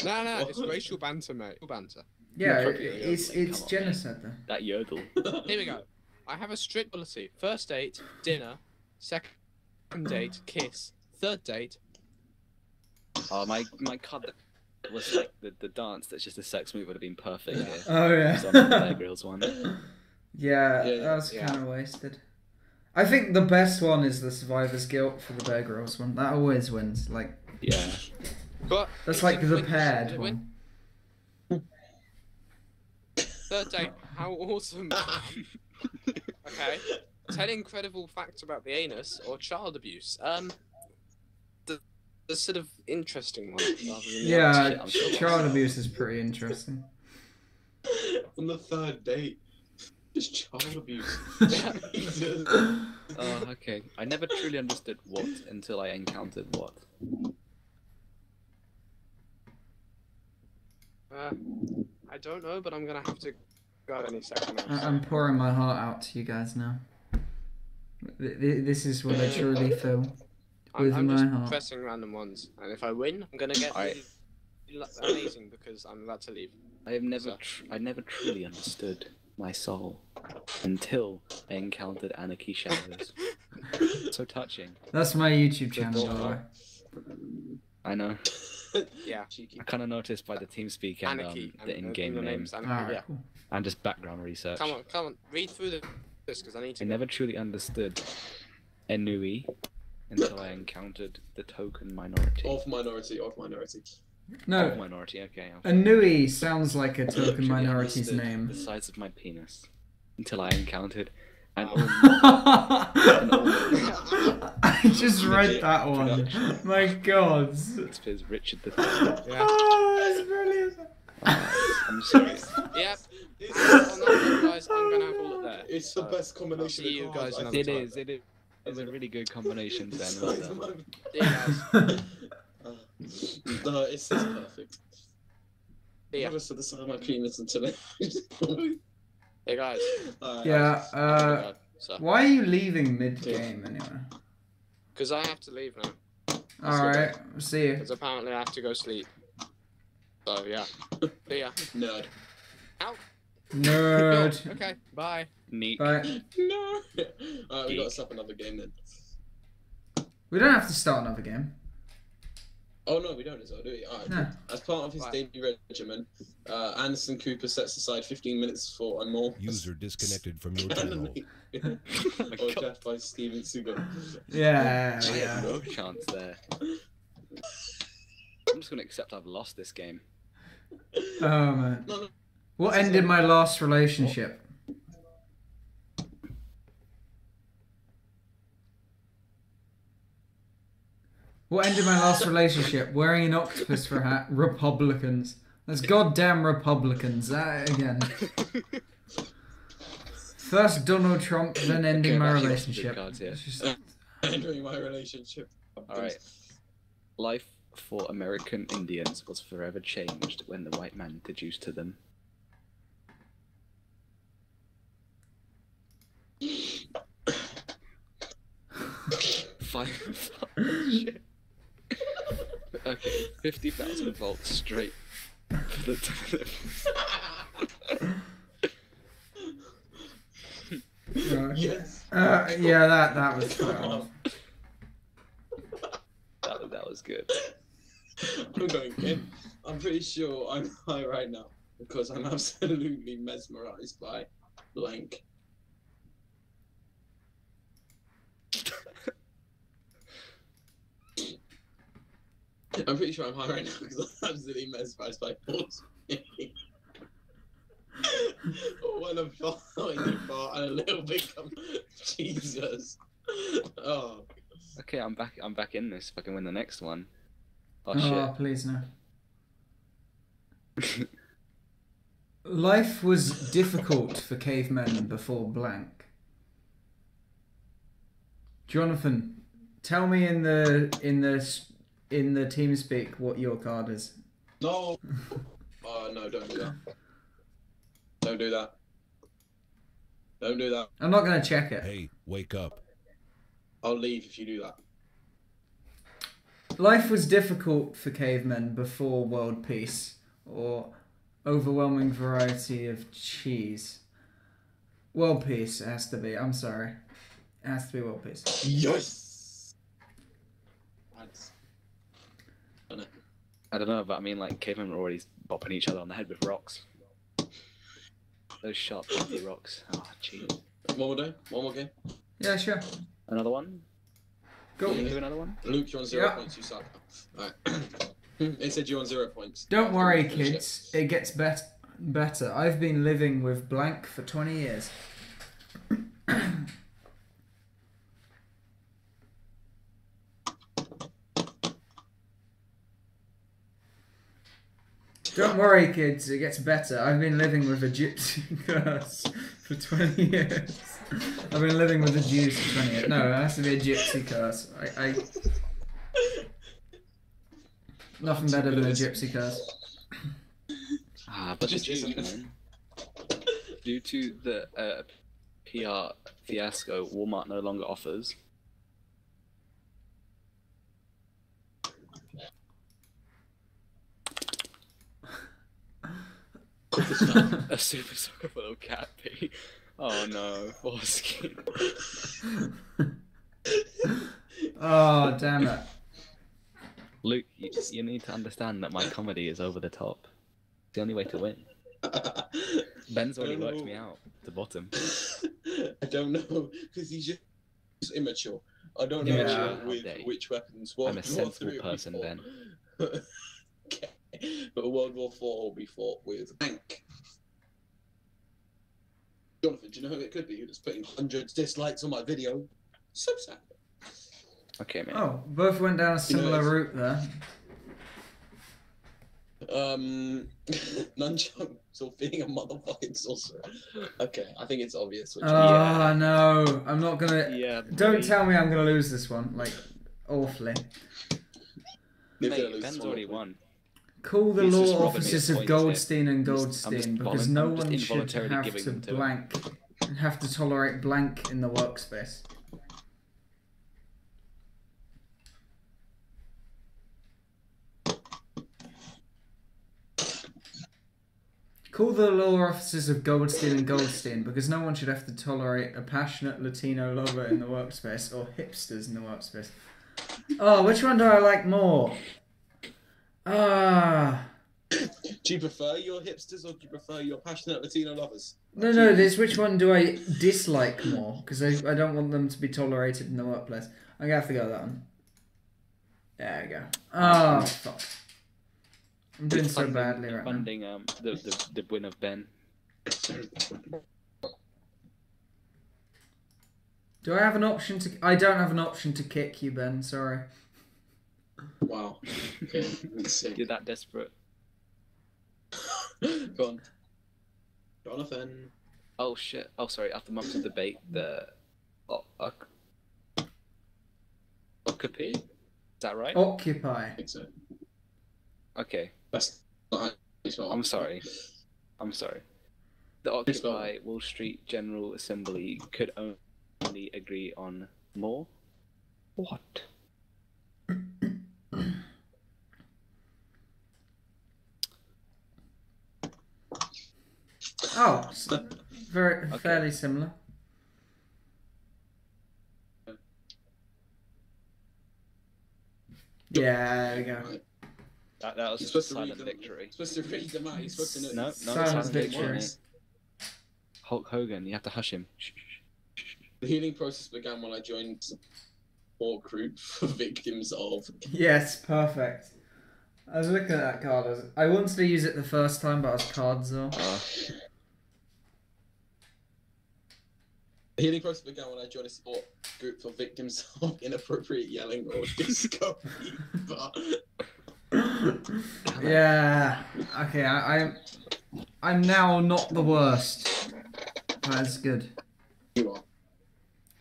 No, no, it's racial banter, mate. Banter. Yeah, Yeah, it- it's it's genocide though. That yodel. Here we go. I have a strict policy. First date, dinner. Second date, kiss. Third date, Oh, my my card was like the, the dance. That's just a sex move would have been perfect here. Oh It's on the Bear yeah. Grylls one. yeah, Yeah, that was yeah. kind of wasted. I think the best one is the Survivor's Guilt for the Bear Grylls one. That always wins. Like Yeah. but that's like the win? paired win? one. Third date, how awesome. okay. Ten incredible facts about the anus or child abuse. Um, the the sort of interesting one. Rather than Yeah, shit, sure. child abuse is pretty interesting. On the third date. Just child abuse. Jesus. Oh, okay. I never truly understood what until I encountered what. Uh, I don't know, but I'm gonna have to go any second. now. I- I'm pouring my heart out to you guys now. Th- th- This is what I truly feel. I'm, with I'm my just heart. pressing random ones, and if I win, I'm gonna get Alright. amazing because I'm about to leave. I have never, So- tr- I never truly understood my soul until I encountered Anarchy Shadows. so touching. That's my YouTube channel, by. I know. Yeah, Cheeky. I kind of noticed by the team TeamSpeak and um, the in-game and name's Anarchy, Alright, yeah. cool. and just background research. Come on, come on, read through the, this because I need to. I go. never truly understood Enui until I encountered the token minority. Of minority, of minority. Of No, minority, okay. I'll- Anui sounds like a token minority's name. The size of my penis until I encountered an I just read that one. My god. Shakespeare's Richard the Third. Yeah. Ah, oh, that's brilliant. I'm serious. Yep. It's, On that note, guys, I'm gonna have all it there. it's the So, best combination see of you cards guys I've another It tried. is. It is. It's a really good combination, Ben. It's Well like done. See you guys. Uh, no, it's, it's perfect. See ya. I just at the side of my penis until it. Hey guys. Alright, Yeah, uh, So, why are you leaving mid game anyway? because I have to leave now. Alright, see you. Because apparently I have to go sleep. So yeah. See ya. Nerd. Nerd. Oh, okay. Bye. Neat. Bye. No. Alright, we gotta Geek. set up another game then. We don't have to start another game. Oh no, we don't as well, do we? Alright. No. As part of his Right. debut regimen, uh, Anderson Cooper sets aside 15 minutes for a more. User disconnected from your channel. Oh my or death by Steven Seagal. Yeah, I yeah. no chance there. I'm just gonna accept I've lost this game. Oh man. No, no, What ended my last relationship? What ended my last relationship? Wearing an octopus for a hat. Republicans. That's goddamn Republicans. That again. First Donald Trump, then ending Okay, my back to the relationship. cards here. Just- ending my relationship. Alright. Life for American Indians was forever changed when the white man introduced to them. Five. shit. Okay, 50,000 volts straight. for the- Right. Yes. Uh, yeah, that that was fair that, that was good. I'm going in. I'm pretty sure I'm high right now because I'm absolutely mesmerized by blank. I'm pretty sure I'm high right now because I'm absolutely mesmerized by balls. when I'm falling fart and a little bit come Jesus. Oh. Okay, I'm back. I'm back in this. If I can win the next one. Oh Oh, please no. Life was difficult for cavemen before blank. Jonathan, Tell me in the in the in the team speak what your card is. No. Oh no! Don't do that. Don't do that. Don't do that. I'm not gonna check it. Hey, wake up. I'll leave if you do that. Life was difficult for cavemen before world peace, or overwhelming variety of cheese. World peace has to be. I'm sorry, it has to be world peace. Yes. That's- I don't know, but I mean, like, cavemen were already bopping each other on the head with rocks. Those sharp, pointy rocks. Oh, jeez. One more day. One more game. Yeah, sure. Another one? Go. Can you do another one? Luke, you're on zero Yeah. points. You suck. Alright. it said you're on zero points. Don't worry, Finish it. kids. It gets bet- better. I've been living with blank for 20 years. Don't worry, kids. It gets better. I've been living with a gypsy curse for 20 years. I've been living with the Jews for 20 years. No, it has to be a gypsy curse. I, I... Nothing better than a gypsy curse. Ah, but Just the Jews, man. Due to the uh, PR fiasco, Walmart no longer offers. a super soaker full of cat pee. Eh? Oh no, foreskin. Oh, damn it. Luke, you, just you need to understand that my comedy is over the top. It's the only way to win. Ben's already worked know. me out to bottom. I don't know because he's just immature. I don't know Yeah. with How uh, which weapons. I'm a sensible Three will be person, fought. Okay. But World War Four will be fought with bank. Jonathan, do you know who it could be? Who's putting hundreds dislikes on my video? So sad. Okay, mate. Oh, both went down a You know, similar route there. Um, nunchucks or being a motherfucking sorcerer. Okay, I think it's obvious. Which Oh Yeah. no, I'm not gonna. Yeah. Don't boy. tell me I'm gonna lose this one, like awfully. They're gonna Mate, lose Ben's already point. won. Call the He's law offices of points here. Goldstein and I'm just- I'm Goldstein because no one should have to them to blank, have to tolerate blank in the workspace. Call the law offices of Goldstein and Goldstein because no one should have to tolerate a passionate Latino lover in the workspace or hipsters in the workspace. Oh, which one do I like more? Ah. Do you prefer your hipsters or do you prefer your passionate Latino lovers? No, no, this which one do I dislike more? Because I, I don't want them to be tolerated in the workplace. I'm gonna have to go with that one. There we go. Oh, fuck. I'm doing so Funding- badly right now. Funding um the, the the win of Ben. Do I have an option to. I don't have an option to kick you, Ben, sorry. Wow. Okay, let's. You're that desperate. Go on. Jonathan. Oh shit. Oh sorry. After months of debate, the oh, uh, Okapi? Is that right? Occupy. I think so. Okay. That's not how you spell it. I'm sorry. I'm sorry. The Occupy Wall Street General Assembly could only agree on more. What? Oh, very Okay. fairly similar. Yeah, there we go. That, that was You're a supposed to read silent them. victory. You're supposed to read them out. You're supposed to know. No, no, Silent silent victory. victory. Hulk Hogan, you have to hush him. Shh, shh, shh. The healing process began when I joined a support group for victims of. Yes, perfect. I was looking at that card. I, was, I wanted to use it the first time, but I was cards though. Ah. Uh, The healing process began when I joined a support group for victims of inappropriate yelling or disco fever. yeah. Okay, I, I'm. I'm now not the worst. That's good. You are.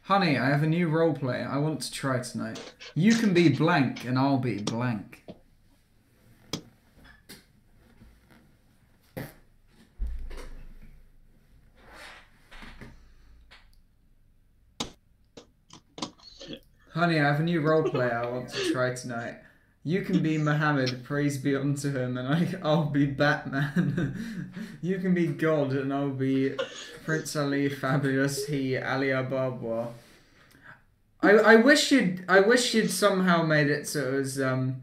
Honey, I have a new role play I want to try tonight. You can be blank and I'll be blank. Honey, I have a new role play I want to try tonight. You can be Muhammad, praise be unto him, and I, I'll be Batman. you can be God, and I'll be Prince Ali, fabulous he, Ali Ababwa. I, I wish you'd I wish you'd somehow made it so it was um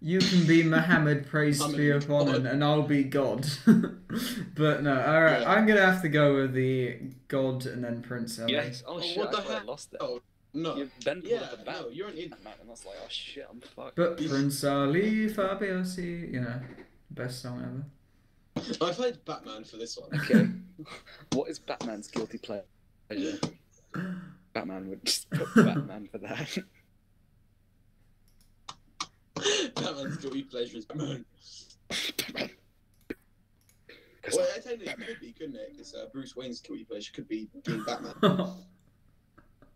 you can be Muhammad praise be upon him and I'll be God. but no, alright, Yeah. I'm gonna have to go with the God and then Prince Ali. Yes. Oh, Oh, shit! what I the thought I heck? lost it. Oh no. You then pulled Yeah, up a bat. no, you're an idiot. man, and I was like, oh shit, I'm fucked. But Prince Ali Fabiossi, you know, best song ever. I played Batman for this one. Okay. what is Batman's guilty pleasure? Batman would just put Batman for that. Batman's guilty pleasure is Batman. Batman. Well, I tell you, it could be, couldn't it? Because uh, Bruce Wayne's guilty pleasure could be being Batman.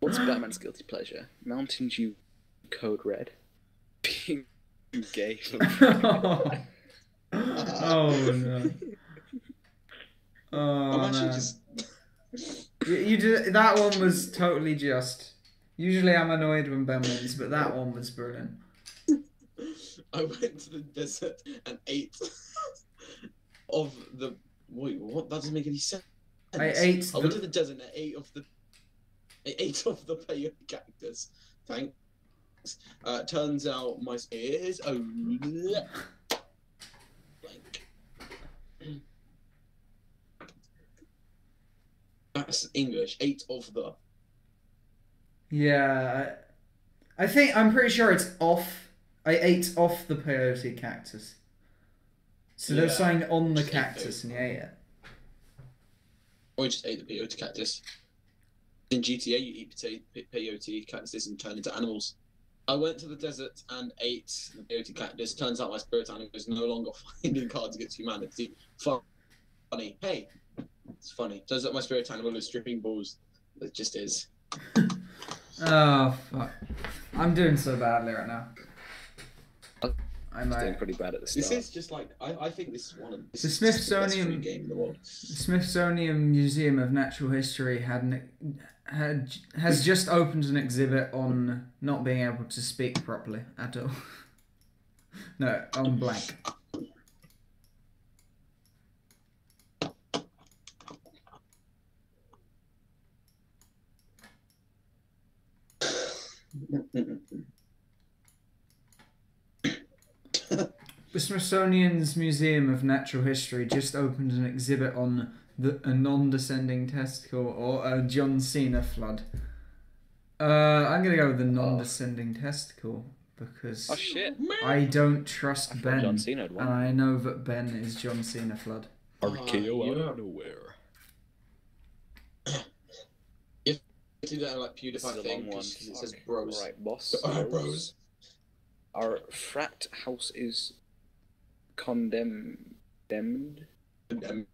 What's Batman's guilty pleasure? Mountain Dew Code Red. Being gay. oh no. Oh, I'm actually man. just. You, you did that one was totally just. Usually I'm annoyed when Ben wins, but that one was brilliant. I went to the desert and ate of the. Wait, what? That doesn't make any sense. I ate I went the- to the desert and ate of the. I ate of the peyote cactus. Thanks. Uh, turns out my ears. Oh, blank. That's English. Eight of the. Yeah, I, I think I'm pretty sure it's off. I ate off the peyote cactus. So there's Yeah. something on the Just cactus and yeah, ate it. Or just ate the peyote cactus. In GTA, you eat pota- pe- peyote cactuses and turn into animals. I went to the desert and ate the peyote cactus. Turns out my spirit animal is no longer finding cards against humanity. Funny. Hey, it's funny. Turns out my spirit animal is stripping balls. It just is. Oh fuck! I'm doing so badly right now. I I'm doing pretty bad at the This is just like I, I think this is one of this The is just the best Smithsonian- game in the world. The Smithsonian Museum of Natural History had, an, had has just opened an exhibit on not being able to speak properly at all. no, on blank. The Smithsonian's Museum of Natural History just opened an exhibit on the a non-descending testicle or a John Cena flood. Uh, I'm gonna go with the non-descending testicle because Oh shit! I don't trust thought Ben, John Cena had and. I know that Ben is John Cena flood. RKO yeah. out of nowhere. Do that like This is PewDiePie a thing because it says bros. Right, boss. Alright, bros. Our frat house is condemned, condemned,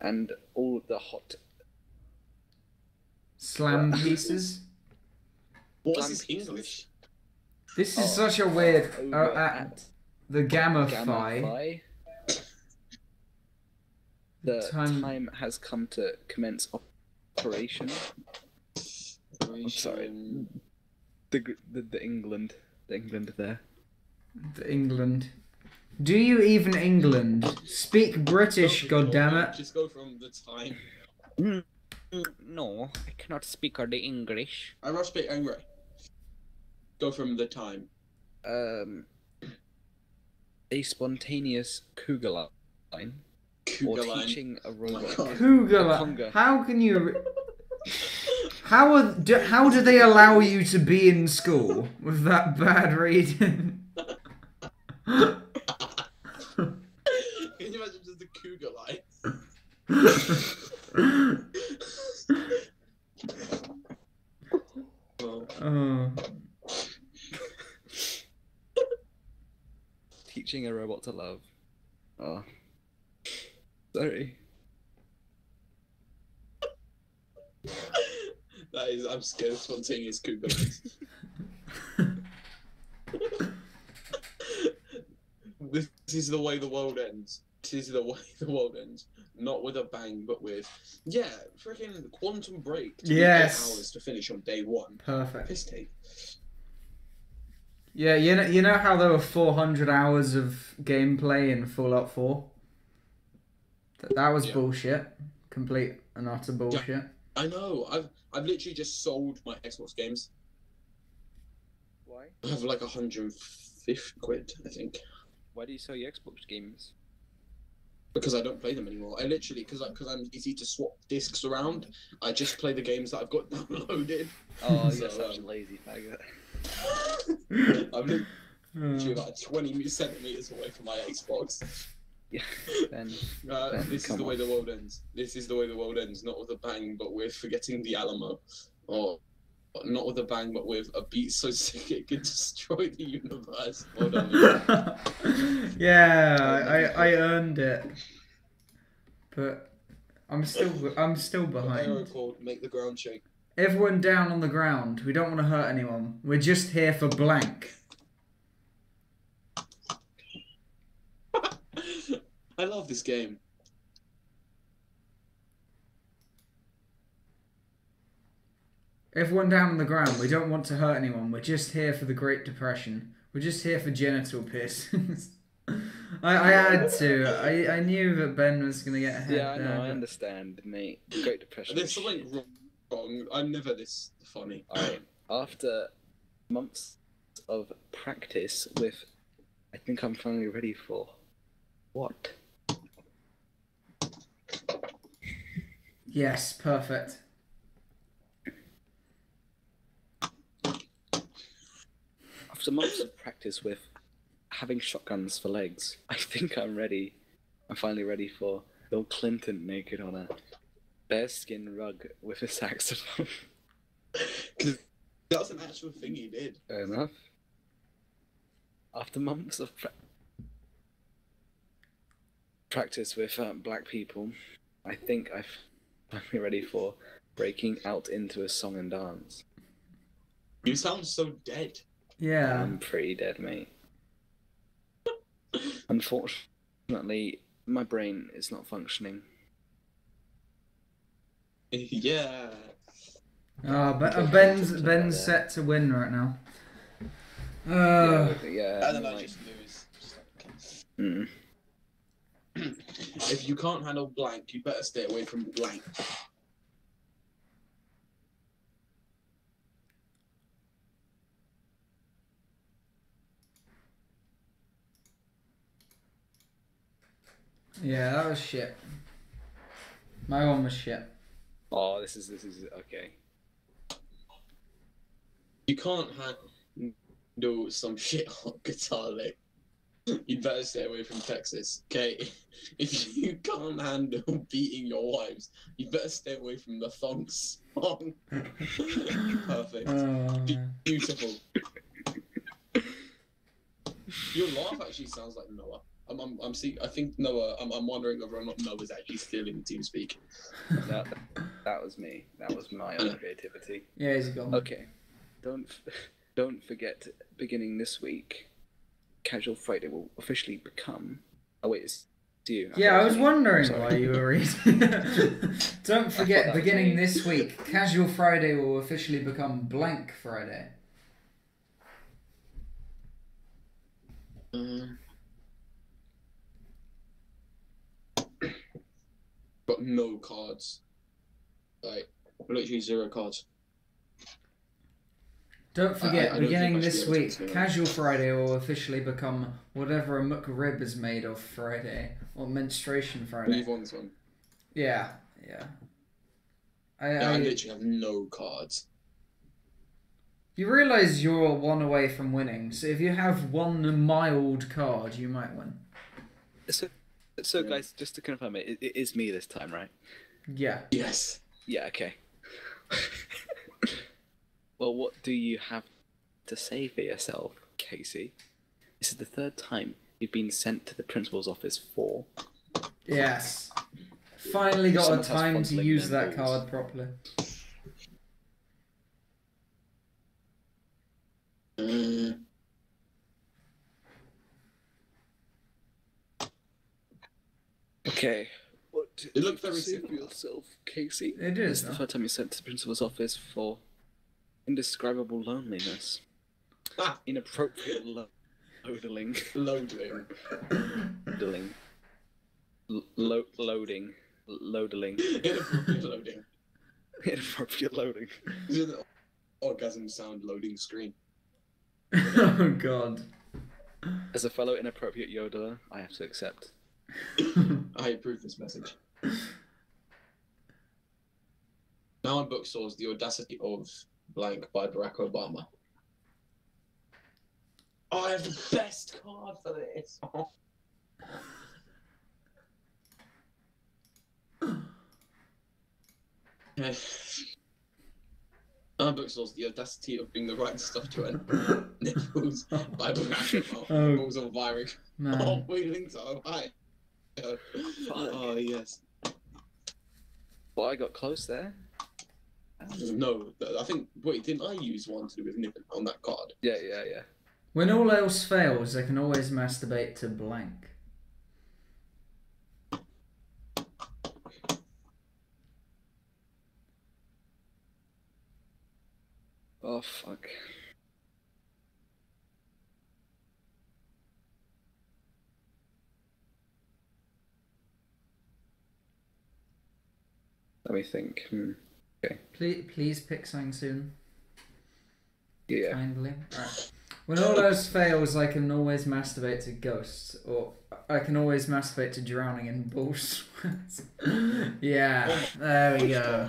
and all the hot Slam What? pieces. What's this. English? This is Oh, such a weird. over Uh, at the Gamma, Gamma Phi. Phi. The Time- time... has come to commence operation. I'm sorry. The, the the England, the England there. The England. Do you even England speak British? Go from- goddammit. Just go from the time. No, I cannot speak the English. I must speak English. Go from the time. Um, a spontaneous cougar line, or Cougar line. teaching a Oh robot. God. Cougar. Conga. How can you? re- How are, do, how do they allow you to be in school with that bad reading? Can you imagine just the cougar line? Oh. oh. Teaching a robot to love. Oh, sorry. That is, I'm scared of spontaneous legs. this is the way the world ends. This is the way the world ends. Not with a bang, but with yeah, freaking quantum break. Yes. hours to finish on day one. Perfect. Piss take. Yeah, you know, you know how there were 400 hours of gameplay in Fallout 4? That, that was Yeah. bullshit. Complete and utter bullshit. I know. I've I've literally just sold my Xbox games. Why? I have like 150 quid, I think, Why do you sell your Xbox games? because I don't play them anymore. I literally because because I'm easy to swap discs around. I just play the games that I've got downloaded. Oh, So, you're such a um, lazy faggot. I'm literally about 20 centimeters away from my Xbox. Yeah, then Uh, Ben, this is come the way on. the world ends. This is the way the world ends. Not with a bang, but with forgetting the Alamo. Or not with a bang, but with a beat so sick it could destroy the universe. Well done. Yeah, I, I earned it. But I'm still I'm still behind. called Make the Ground Shake. Everyone down on the ground. We don't want to hurt anyone. We're just here for blank. I love this game. Everyone down on the ground. We don't want to hurt anyone. We're just here for the Great Depression. We're just here for genital piercings. I, I had to. I, I knew that Ben was gonna get ahead yeah, I know, there. I but- understand, mate. Great Depression. There's something shit. wrong. I'm never this funny. Alright, after months of practice with, I think I'm finally ready for what? Yes, perfect. After months of practice with having shotguns for legs, I think I'm ready. I'm finally ready for Bill Clinton naked on a bearskin rug with a saxophone. Because that was an actual thing he did. Fair enough. After months of pra- practice with um, black people, I think I've finally ready for breaking out into a song and dance. You sound so dead. Yeah. I'm pretty dead, mate. Unfortunately, my brain is not functioning. yeah. Oh, but Okay, Ben's Ben's that. set to win right now. yeah, Uh, but yeah. And then I like- just lose. Just like, mm. If you can't handle blank, you better stay away from blank. yeah, that was shit. My one was shit. Oh, this is this is okay. You can't handle some shit on guitar lick. You'd better stay away from Texas, okay? If you can't handle beating your wives, you'd better stay away from the thong song. Perfect. Oh, Be- Beautiful. Your laugh actually sounds like Noah. I'm, I'm, I'm see, I think Noah. I'm, I'm wondering whether or not Noah's actually stealing the team speak. That, that was me. That was my own creativity. yeah, he's gone. Okay, don't don't forget. Beginning this week, Casual Friday will officially become. Oh wait, it's you. Yeah, I was wondering why you were reading. Don't forget, beginning this week, Casual Friday will officially become Blank Friday. Mm. Got no cards. Like literally zero cards. Don't forget, I don't beginning think I should this be able to week, say. Casual Friday will officially become whatever a McRib is made of Friday, or Menstruation Friday. Leave on this one. Yeah, yeah. I, Yeah, I I, literally have no cards. you realise you're one away from winning, so if you have one mild card, you might win. So, so Yeah. guys, just to confirm it, it, it is me this time, right? Yeah. Yes. Yeah. Okay. Well, what do you have to say for yourself, Casey? This is the third time you've been sent to the principal's office for. Yes. Finally got Someone a time to use that balls. card properly. Okay. What it looks very simple. yourself, Casey. It is. This is the first time you sent to the principal's office for indescribable loneliness, Ah, inappropriate lo- loading, loading. loading, L- lo- loading, loading, Inappropriate loading. inappropriate loading. This is an orgasm sound loading screen. oh god. As a fellow inappropriate yodeler, I have to accept. I approve this message. Now on bookstores, The Audacity of Blank by Barack Obama. Oh, I have the best card for this. Okay. Now bookstores, The Audacity of Being the Right Stuff to End. Nipples by Barack Obama. Oh. Nipples on firing. Oh, Man. wheeling to Ohio. Oh, yes. Well, I got close there. No, I think. Wait, didn't I use one to do with nipping on that card? Yeah, yeah, yeah. When all else fails, I can always masturbate to blank. Oh fuck. Let me think. Hmm. Please, please pick something soon. Yeah. Kindly. Alright. When all else fails, I can always masturbate to ghosts, or I can always masturbate to drowning in bull sweats. yeah, there we go.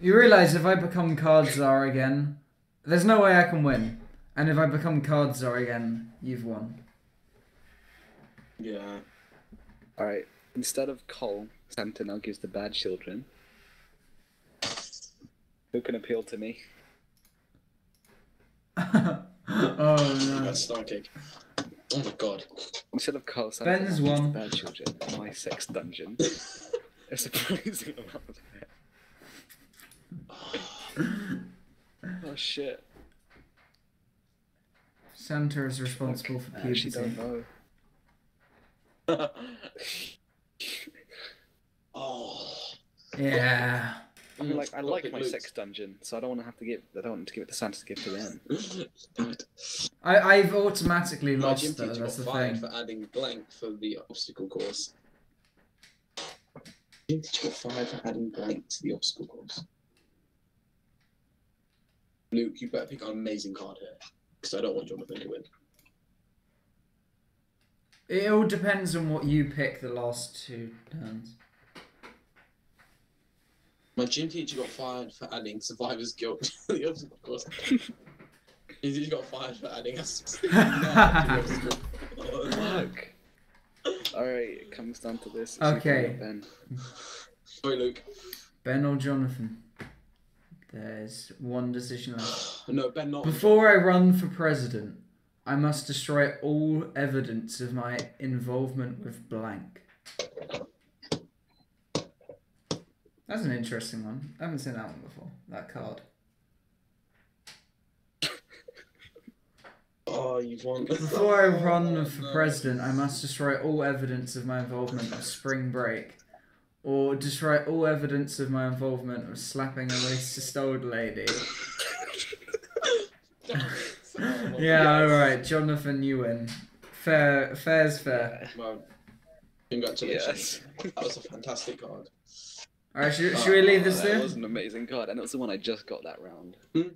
You realise if I become card czar again, there's no way I can win. And if I become card czar again, you've won. Yeah. Alright. Instead of coal, Santa now gives the bad children. Who can appeal to me? oh no. That's star cake. Oh my god. Instead of coal, Santa Ben's now gives won. bad children my sex dungeon. A surprising amount of hair. Oh shit. Santa is responsible for I actually puberty. don't know. oh. Yeah. I mean, mm. like I like my Luke. sex dungeon, so I don't want to have to give. I don't want to give it to Santa to give to them. Damn. I, I've automatically My lost gym though, teacher that's got the fired thing. for adding blank for the obstacle course. Gym teacher got fired for adding blank to the obstacle course. Luke, you better pick an amazing card here, because I don't want Jonathan to win. It all depends on what you pick the last two turns. My gym teacher got fired for adding survivor's guilt to the obstacle course. He just got fired for adding us. specific card to the obstacle course. Fuck. Alright, it comes down to this. It's Okay. either Ben. Sorry, Luke. Ben or Jonathan? There's one decision left. No, Ben, not. Before I run for president, I must destroy all evidence of my involvement with blank. That's an interesting one. I haven't seen that one before. That card. Oh, you want. Before I run Oh, for no. president, I must destroy all evidence of my involvement with spring break. Or destroy all evidence of my involvement with slapping a racist old lady. Yeah, alright, Jonathan, you win. Fair, fair's fair. Well, congratulations. Yes. That was a fantastic card. Alright, should, should we leave this that there? was an amazing card, and it was the one I just got that round. Hmm.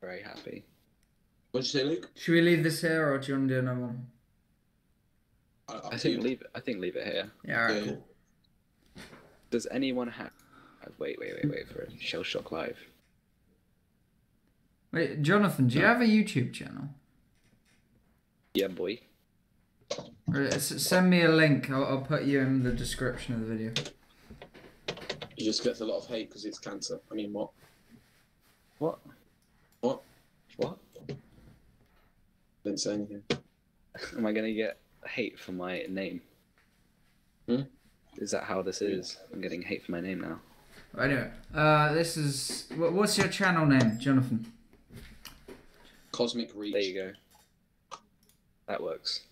Very happy. What'd you say, Luke? Should we leave this here, or do you want to do another one? I, I think leave it. I think leave it here. Yeah, alright, Yeah. cool. Does anyone have? uh, Wait, wait, wait, wait for a Shell Shock Live. Wait, Jonathan, do you have a YouTube channel? Yeah, boy. Or, send me a link. I'll, I'll put you in the description of the video. He just gets a lot of hate because it's cancer. I mean, what? What? What? What? Didn't say anything. Am I gonna get hate for my name? Hmm? Is that how this is? I'm getting hate for my name now. Anyway, uh, this is. What's your channel name, Jonathan? Cosmic Reach. There you go. That works.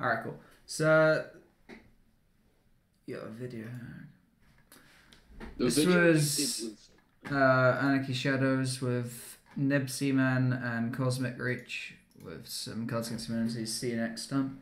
Alright, cool. So, Your video. This was- was- Uh, Anarchy Shadows with NebSieMan and Cosmic Reach with some Cards Against Humanity. See you next time.